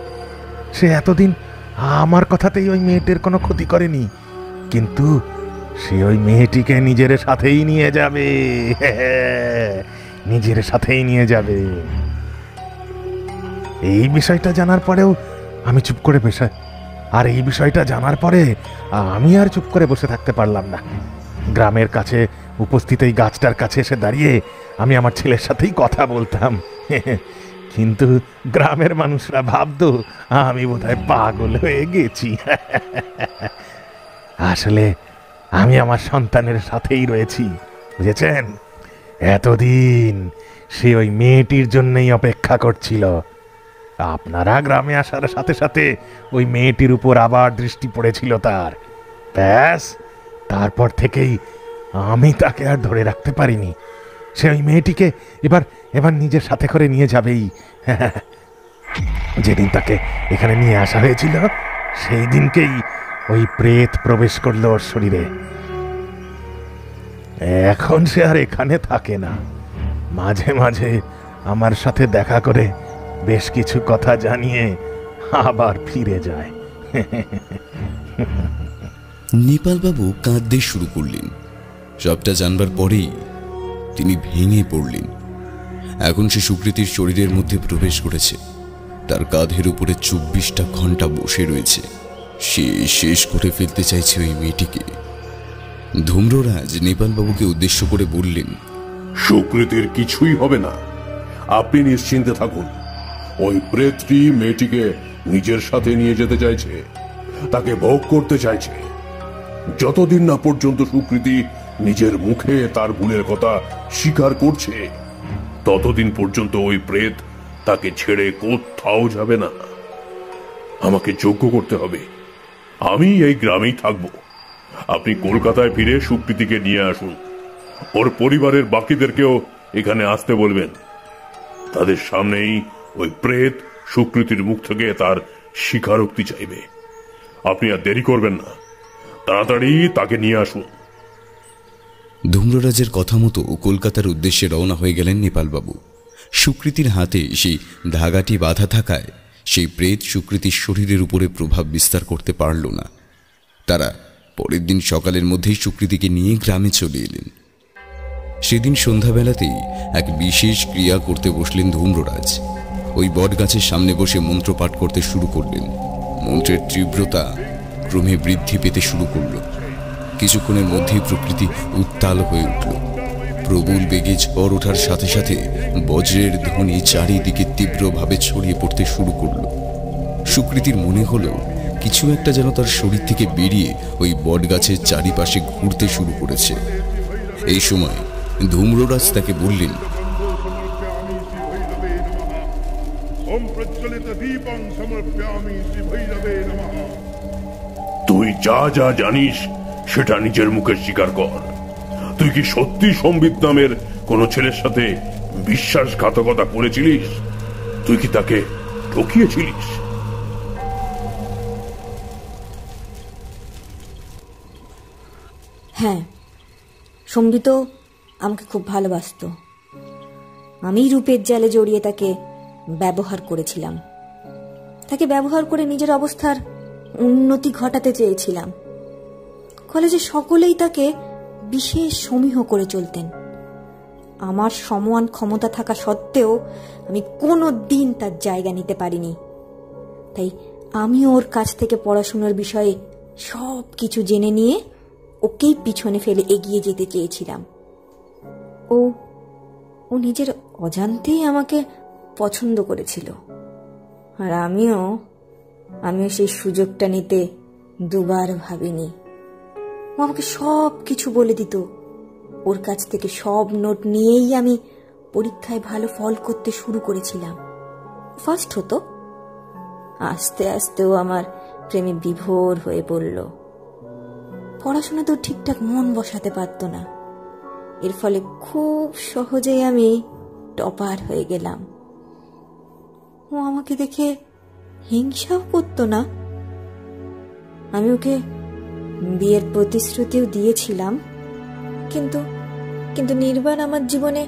সে এতদিন আমার কথাতেই ওই মেয়েটির কোনো ক্ষতি করেনি। কিন্তু সে ওই মেয়েটিকে নিজের সাথেই নিয়ে যাবে। নিজের সাথেই নিয়ে যাবে। এই বিষয়টা জানার পরেও আমি চুপ করে বসে, আর এই বিষয়টা জানার পরে আমি আর চুপ করে বসে থাকতে পারলাম না। গ্রামের কাছে, উপস্থিত এই গাছটার কাছে এসে দাঁড়িয়ে আমি আমার ছেলের সাথেই কথা বলতাম। কিন্তু গ্রামের মানুষরা ভাবতো, আমি বোধহয় পাগল হয়ে গেছি। আসলে আমি আমার সন্তানের সাথেই রয়েছি, বুঝেছেন? এতদিন সে ওই মেয়েটির জন্যই অপেক্ষা করছিল। আপনারা গ্রামে আসার সাথে সাথে ওই মেয়েটির উপর আবার দৃষ্টি পড়েছিল তার। ব্যাস, তারপর থেকেই আমি তাকে আর ধরে রাখতে পারিনি। সে ওই মেয়েটিকে এবার এবার নিজের সাথে করে নিয়ে যাবেই। যেদিন তাকে এখানে নিয়ে আসা হয়েছিল, সেই দিনকেই ওই প্রেত প্রবেশ করল ওর শরীরে। এখন সে আর এখানে থাকে না। মাঝে মাঝে আমার সাথে দেখা করে বেশ কিছু কথা জানিয়ে আবার ফিরে যায়। নেপালবাবু কাঁদতে শুরু করলেন। সবটা জানবার পরেই তিনি ভেঙে পড়লেন। এখন সে সুকৃতির শরীরের মধ্যে প্রবেশ করেছে। তার কাঁধের উপরে চব্বিশটা ঘণ্টা বসে রয়েছে। সে শেষ করে ফেলতে চাইছে ওই মেয়েটিকে। ধূম্ররাজ নেপালবাবুকে উদ্দেশ্য করে বললেন, সুকৃতির কিছুই হবে না। আপনি নিশ্চিন্তে থাকুন। ওই প্রেতটি মেয়েটিকে নিজের সাথে নিয়ে যেতে চাইছে, তাকে ভোগ করতে চাইছে। যতদিন না পর্যন্ত সুকৃতি নিজের মুখে তার ভুলের কথা স্বীকার করছে, ততদিন পর্যন্ত ওই প্রেত তাকে ছেড়ে কোথাও যাবে না। আমাকে যোগ্য করতে হবে। আমি এই গ্রামেই থাকব। আপনি কলকাতায় ফিরে সুকৃতিকে নিয়ে আসুন। ওর পরিবারের বাকিদেরকেও এখানে আসতে বলবেন। তাদের সামনেই ওই প্রেত সুকৃতির মুখ থেকে তার স্বীকারোক্তি চাইবে। আপনি আর দেরি করবেন না। তাড়াতাড়ি তাকে নিয়ে আসুন। ধূম্ররাজের কথা মতো কলকাতার উদ্দেশ্যে রওনা হয়ে গেলেন নেপালবাবু। সুকৃতির হাতে সেই ধাগাটি বাধা থাকায় সেই প্রেত সুকৃতির শরীরের উপরে প্রভাব বিস্তার করতে পারল না। তারা পরের দিন সকালের মধ্যেই সুকৃতিকে নিয়ে গ্রামে চলে এলেন। সেদিন সন্ধ্যাবেলাতেই এক বিশেষ ক্রিয়া করতে বসলেন ধূম্ররাজ। ওই বটগাছের সামনে বসে মন্ত্র পাঠ করতে শুরু করলেন। মন্ত্রের তীব্রতা ক্রমে বৃদ্ধি পেতে শুরু করল। কিছুক্ষণের মধ্যেই প্রকৃতি উত্তাল হয়ে উঠল। প্রবল বেগে ঝড় ওঠার সাথে সাথে বজ্রের ধ্বনি চারিদিকে তীব্রভাবে ছড়িয়ে পড়তে শুরু করল। সুকৃতির মনে হলো কিছু একটা যেন তার শরীর থেকে বেরিয়ে ওই বটগাছের চারিপাশে ঘুরতে শুরু করেছে। এই সময় ধূম্ররাজ তাকে বললেন তুই যা যা জানিস সেটা নিজের মুখে স্বীকার কর। তুই কি সত্যি সম্বিত নামের কোন ছেলের সাথে বিশ্বাসঘাতকতা করেছিলিস? তুই কি তাকে ঠকিয়েছিলিস? হ্যাঁ সম্বিত আমাকে খুব ভালোবাসত। আমি রূপের জালে জড়িয়ে তাকে ব্যবহার করেছিলাম। তাকে ব্যবহার করে নিজের অবস্থার উন্নতি ঘটাতে চেয়েছিলাম। কলেজে সকলেই তাকে বিশেষ সমীহ করে চলতেন। আমার সমান ক্ষমতা থাকা সত্ত্বেও আমি কোনো দিন তার জায়গা নিতে পারিনি। তাই আমি ওর কাছ থেকে পড়াশোনার বিষয়ে সব কিছু জেনে নিয়ে ওকেই পিছনে ফেলে এগিয়ে যেতে চেয়েছিলাম। ও ও নিজের অজান্তেই আমাকে পছন্দ করেছিল। আর আমিও আমিও সেই সুযোগটা নিতে দুবার ভাবিনি। ও আমাকে সব কিছু বলে দিত। ওর কাছ থেকে সব নোট নিয়েই আমি পরীক্ষায় ভালো ফল করতে শুরু করেছিলাম। ফার্স্ট হতো। আস্তে আস্তেও আমার প্রেমে বিভোর হয়ে পড়ল। পড়াশোনা তো ঠিকঠাক মন বসাতে পারত না। এর ফলে খুব সহজেই আমি টপার হয়ে গেলাম। ও আমাকে দেখে হিংসাও করতো না। আমি ওকে বিয়ের প্রতিশ্রুতিও দিয়েছিলাম। কিন্তু কিন্তু নির্বাণ আমার জীবনে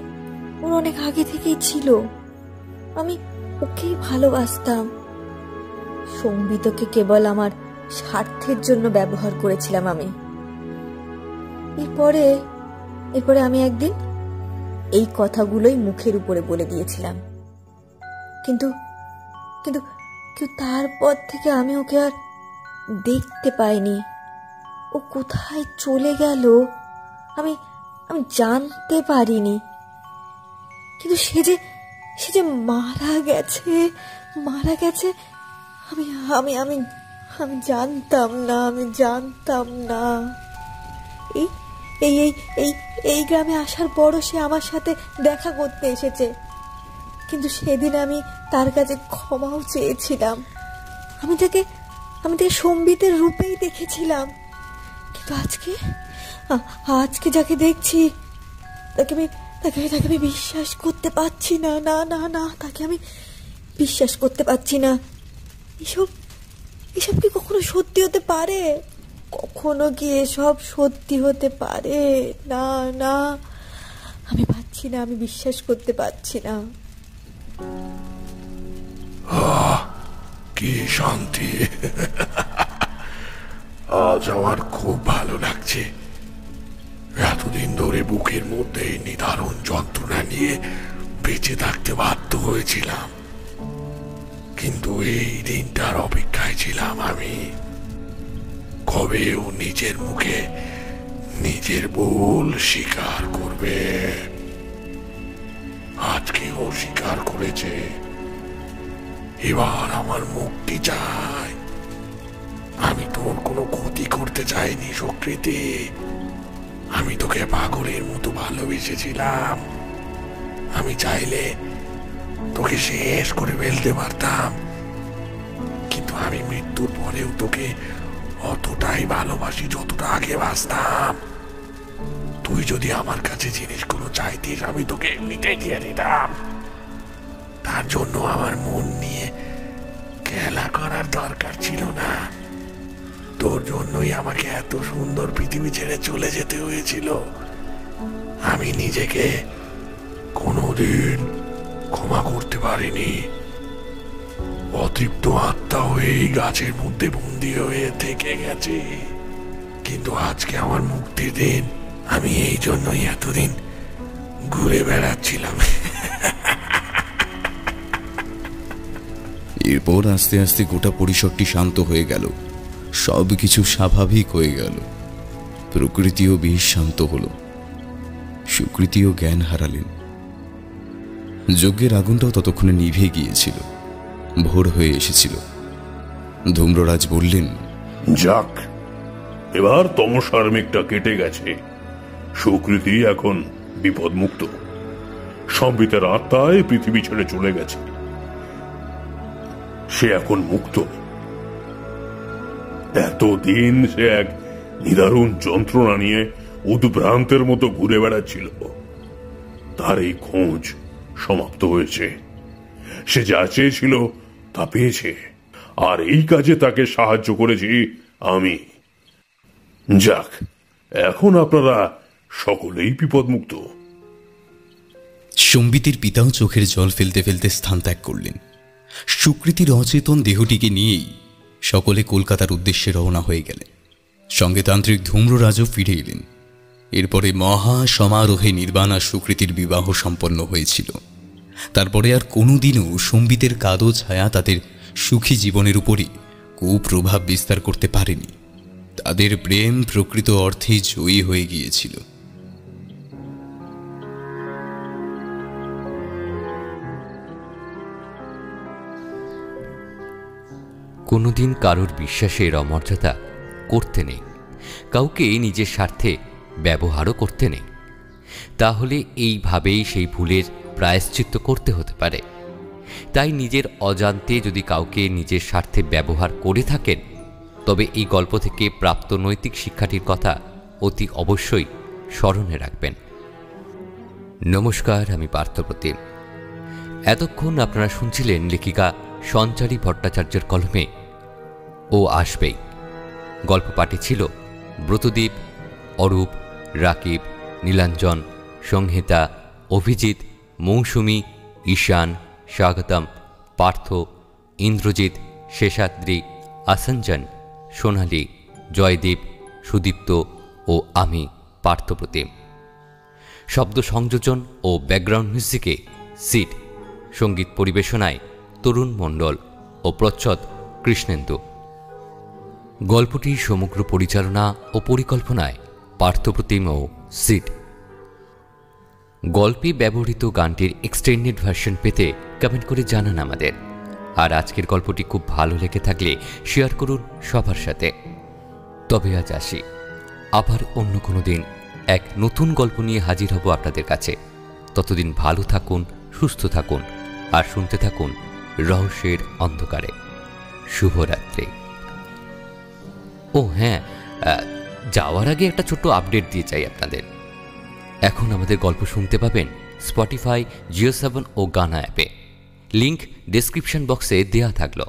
ওর অনেক আগে থেকেই ছিল। আমি ওকেই ভালোবাসতাম। সম্বিতকে কেবল আমার স্বার্থের জন্য ব্যবহার করেছিলাম আমি। এরপরে এরপরে আমি একদিন এই কথাগুলোই মুখের উপরে বলে দিয়েছিলাম। কিন্তু কিন্তু তারপর থেকে আমি ওকে আর দেখতে পাইনি। ও কোথায় চলে গেল? আমি আমি জানতে পারিনি। কিন্তু সে যে সে যে মারা গেছে মারা গেছে, আমি আমি আমি আমি জানতাম না, আমি জানতাম না। এই এই এই এই এই গ্রামে আসার পরও সে আমার সাথে দেখা করতে এসেছে। কিন্তু সেদিন আমি তার কাছে ক্ষমাও চেয়েছিলাম। আমি তাকে আমি তাকে সম্বিতের রূপেই দেখেছিলাম। কিন্তু আজকে? আজকে যাকে দেখছি, তাকে আমি, তাকে তাকে আমি বিশ্বাস করতে পারছি না না না না, তাকে আমি বিশ্বাস করতে পারছি না। এসব এসব কি কখনো সত্যি হতে পারে? কখনো কি এসব সত্যি হতে পারে? না না, আমি পাচ্ছি না, আমি বিশ্বাস করতে পারছি না। কি শান্তি। আজ আমার খুব ভালো লাগছে। এতদিন ধরে বুকের মধ্যে এই যন্ত্রণা নিয়ে বেঁচে থাকতে বাধ্য হয়েছিলাম। কিন্তু এই দিনটার অপেক্ষায় ছিলাম আমি। কবে ও নিজের মুখে নিজের ভুল স্বীকার করবে? আজকে ও স্বীকার করেছে। এবার আমার মুক্তি চাই। আমি তোর কোনো ক্ষতি করতে চাইনি, সুকৃতি। আমি তোকে পাগলের মতো ভালোবেসেছিলাম। আমি চাইলে তোকে শেষ করে ফেলতে পারতাম। কিন্তু আমি মৃত্যুর পরেও তোকে অতটাই ভালোবাসি যতটা আগে বাসতাম তুই যদি আমার কাছে জিনিসগুলো চাইতিস, আমি তোকে এমনিতেই দিয়ে দিতাম। তার জন্য আমার মন নিয়ে খেলা করার দরকার ছিল না। তোর জন্যই আমাকে এত সুন্দর পৃথিবী ছেড়ে চলে যেতে হয়েছিল। আমি নিজেকে কোনোদিন ক্ষমা করতে পারিনি। অতৃপ্ত আত্মা হয়ে এই গাছের মধ্যে বন্দি হয়ে থেকে গেছে। কিন্তু আজকে আমার মুক্তির দিন, আমি এই জন্যই এতদিন ঘুরে বেড়াচ্ছিলাম। এরপর আস্তে আস্তে গোটা পরিসরটি শান্ত হয়ে গেল। সব কিছু স্বাভাবিক হয়ে গেল। প্রকৃতিও বেশ শান্ত হলো। সুকৃতিও জ্ঞান হারালেন। যজ্ঞের আগুনটাও ততক্ষণে নিভে গিয়েছিল। ভোর হয়ে এসেছিল। ধূম্ররাজ বললেন, যাক, এবার তমসার মেঘটা কেটে গেছে। সুকৃতি এখন বিপদমুক্ত। সম্বিতের আত্মায় পৃথিবী ছেড়ে চলে গেছে। সে এখন মুক্ত। এতদিন সে এক নিদারুণ যন্ত্রণা নিয়ে উদ্ভ্রান্তের মতো ঘুরে বেড়াচ্ছিল। তার এই খোঁজ সমাপ্ত হয়েছে। সে যা চেয়েছিল তা পেয়েছে। আর এই কাজে তাকে সাহায্য করেছি আমি। যাক, এখন আপনারা সকলেই বিপদমুক্ত। সম্বিতের পিতাও চোখের জল ফেলতে ফেলতে স্থান ত্যাগ করলেন। সুকৃতির অচেতন দেহটিকে নিয়েই সকলে কলকাতার উদ্দেশ্যে রওনা হয়ে গেলেন। সঙ্গে তান্ত্রিক ধূম্ররাজও ফিরে এলেন। এরপরে মহা সমারোহে নির্বাণ সুকৃতির বিবাহ সম্পন্ন হয়েছিল। তারপরে আর কোনোদিনও সম্বিতের কাদো ছায়া তাদের সুখী জীবনের উপরই কুপ্রভাব বিস্তার করতে পারেনি। তাদের প্রেম প্রকৃত অর্থেই জয়ী হয়ে গিয়েছিল। কোনোদিন কারোর বিশ্বাসের অমর্যাদা করতে নেই। কাউকে নিজের স্বার্থে ব্যবহারও করতে নেই। তাহলে এইভাবেই সেই ভুলের প্রায়শ্চিত্ত করতে হতে পারে। তাই নিজের অজান্তে যদি কাউকে নিজের স্বার্থে ব্যবহার করে থাকেন, তবে এই গল্প থেকে প্রাপ্ত নৈতিক শিক্ষাটির কথা অতি অবশ্যই স্মরণে রাখবেন। নমস্কার, আমি পার্থপ্রতিম। এতক্ষণ আপনারা শুনছিলেন লেখিকা সঞ্চারী ভট্টাচার্যের কলমে। ও আসবেই। গল্প পাঠে ছিল ব্রতদ্বীপ অরূপ, রাকিব, নীলাঞ্জন, সংহিতা, অভিজিৎ, মৌসুমী, ঈশান, স্বাগতম, পার্থ, ইন্দ্রজিৎ, শেষাদ্রি, আসঞ্জন, সোনালী, জয়দীপ, সুদীপ্ত ও আমি, পার্থপ্রতিম। শব্দ সংযোজন ও ব্যাকগ্রাউন্ড মিউজিকে সিট, সংগীত পরিবেশনায় তরুণ মণ্ডল ও প্রচ্ছদ কৃষ্ণেন্দু। গল্পটি সমগ্র পরিচালনা ও পরিকল্পনায় পার্থপ্রতিম ও সিট। গল্পে ব্যবহৃত গানটির এক্সটেন্ডেড ভার্সন পেতে কমেন্ট করে জানান আমাদের। আর আজকের গল্পটি খুব ভালো লেগে থাকলে শেয়ার করুন সবার সাথে। তবে আজ আসি। আবার অন্য কোনো দিন এক নতুন গল্প নিয়ে হাজির হব আপনাদের কাছে। ততদিন ভালো থাকুন, সুস্থ থাকুন, আর শুনতে থাকুন রহস্যের অন্ধকারে। শুভরাত্রি। ও হ্যাঁ যাওয়ার আগে একটা ছোট্ট আপডেট দিয়ে চাই আপনাদের। এখন আমাদের গল্প শুনতে পাবেন স্পটিফাই জিও সেভেন ও গানা অ্যাপে। লিংক ডিসক্রিপশন বক্সে দেয়া থাকল।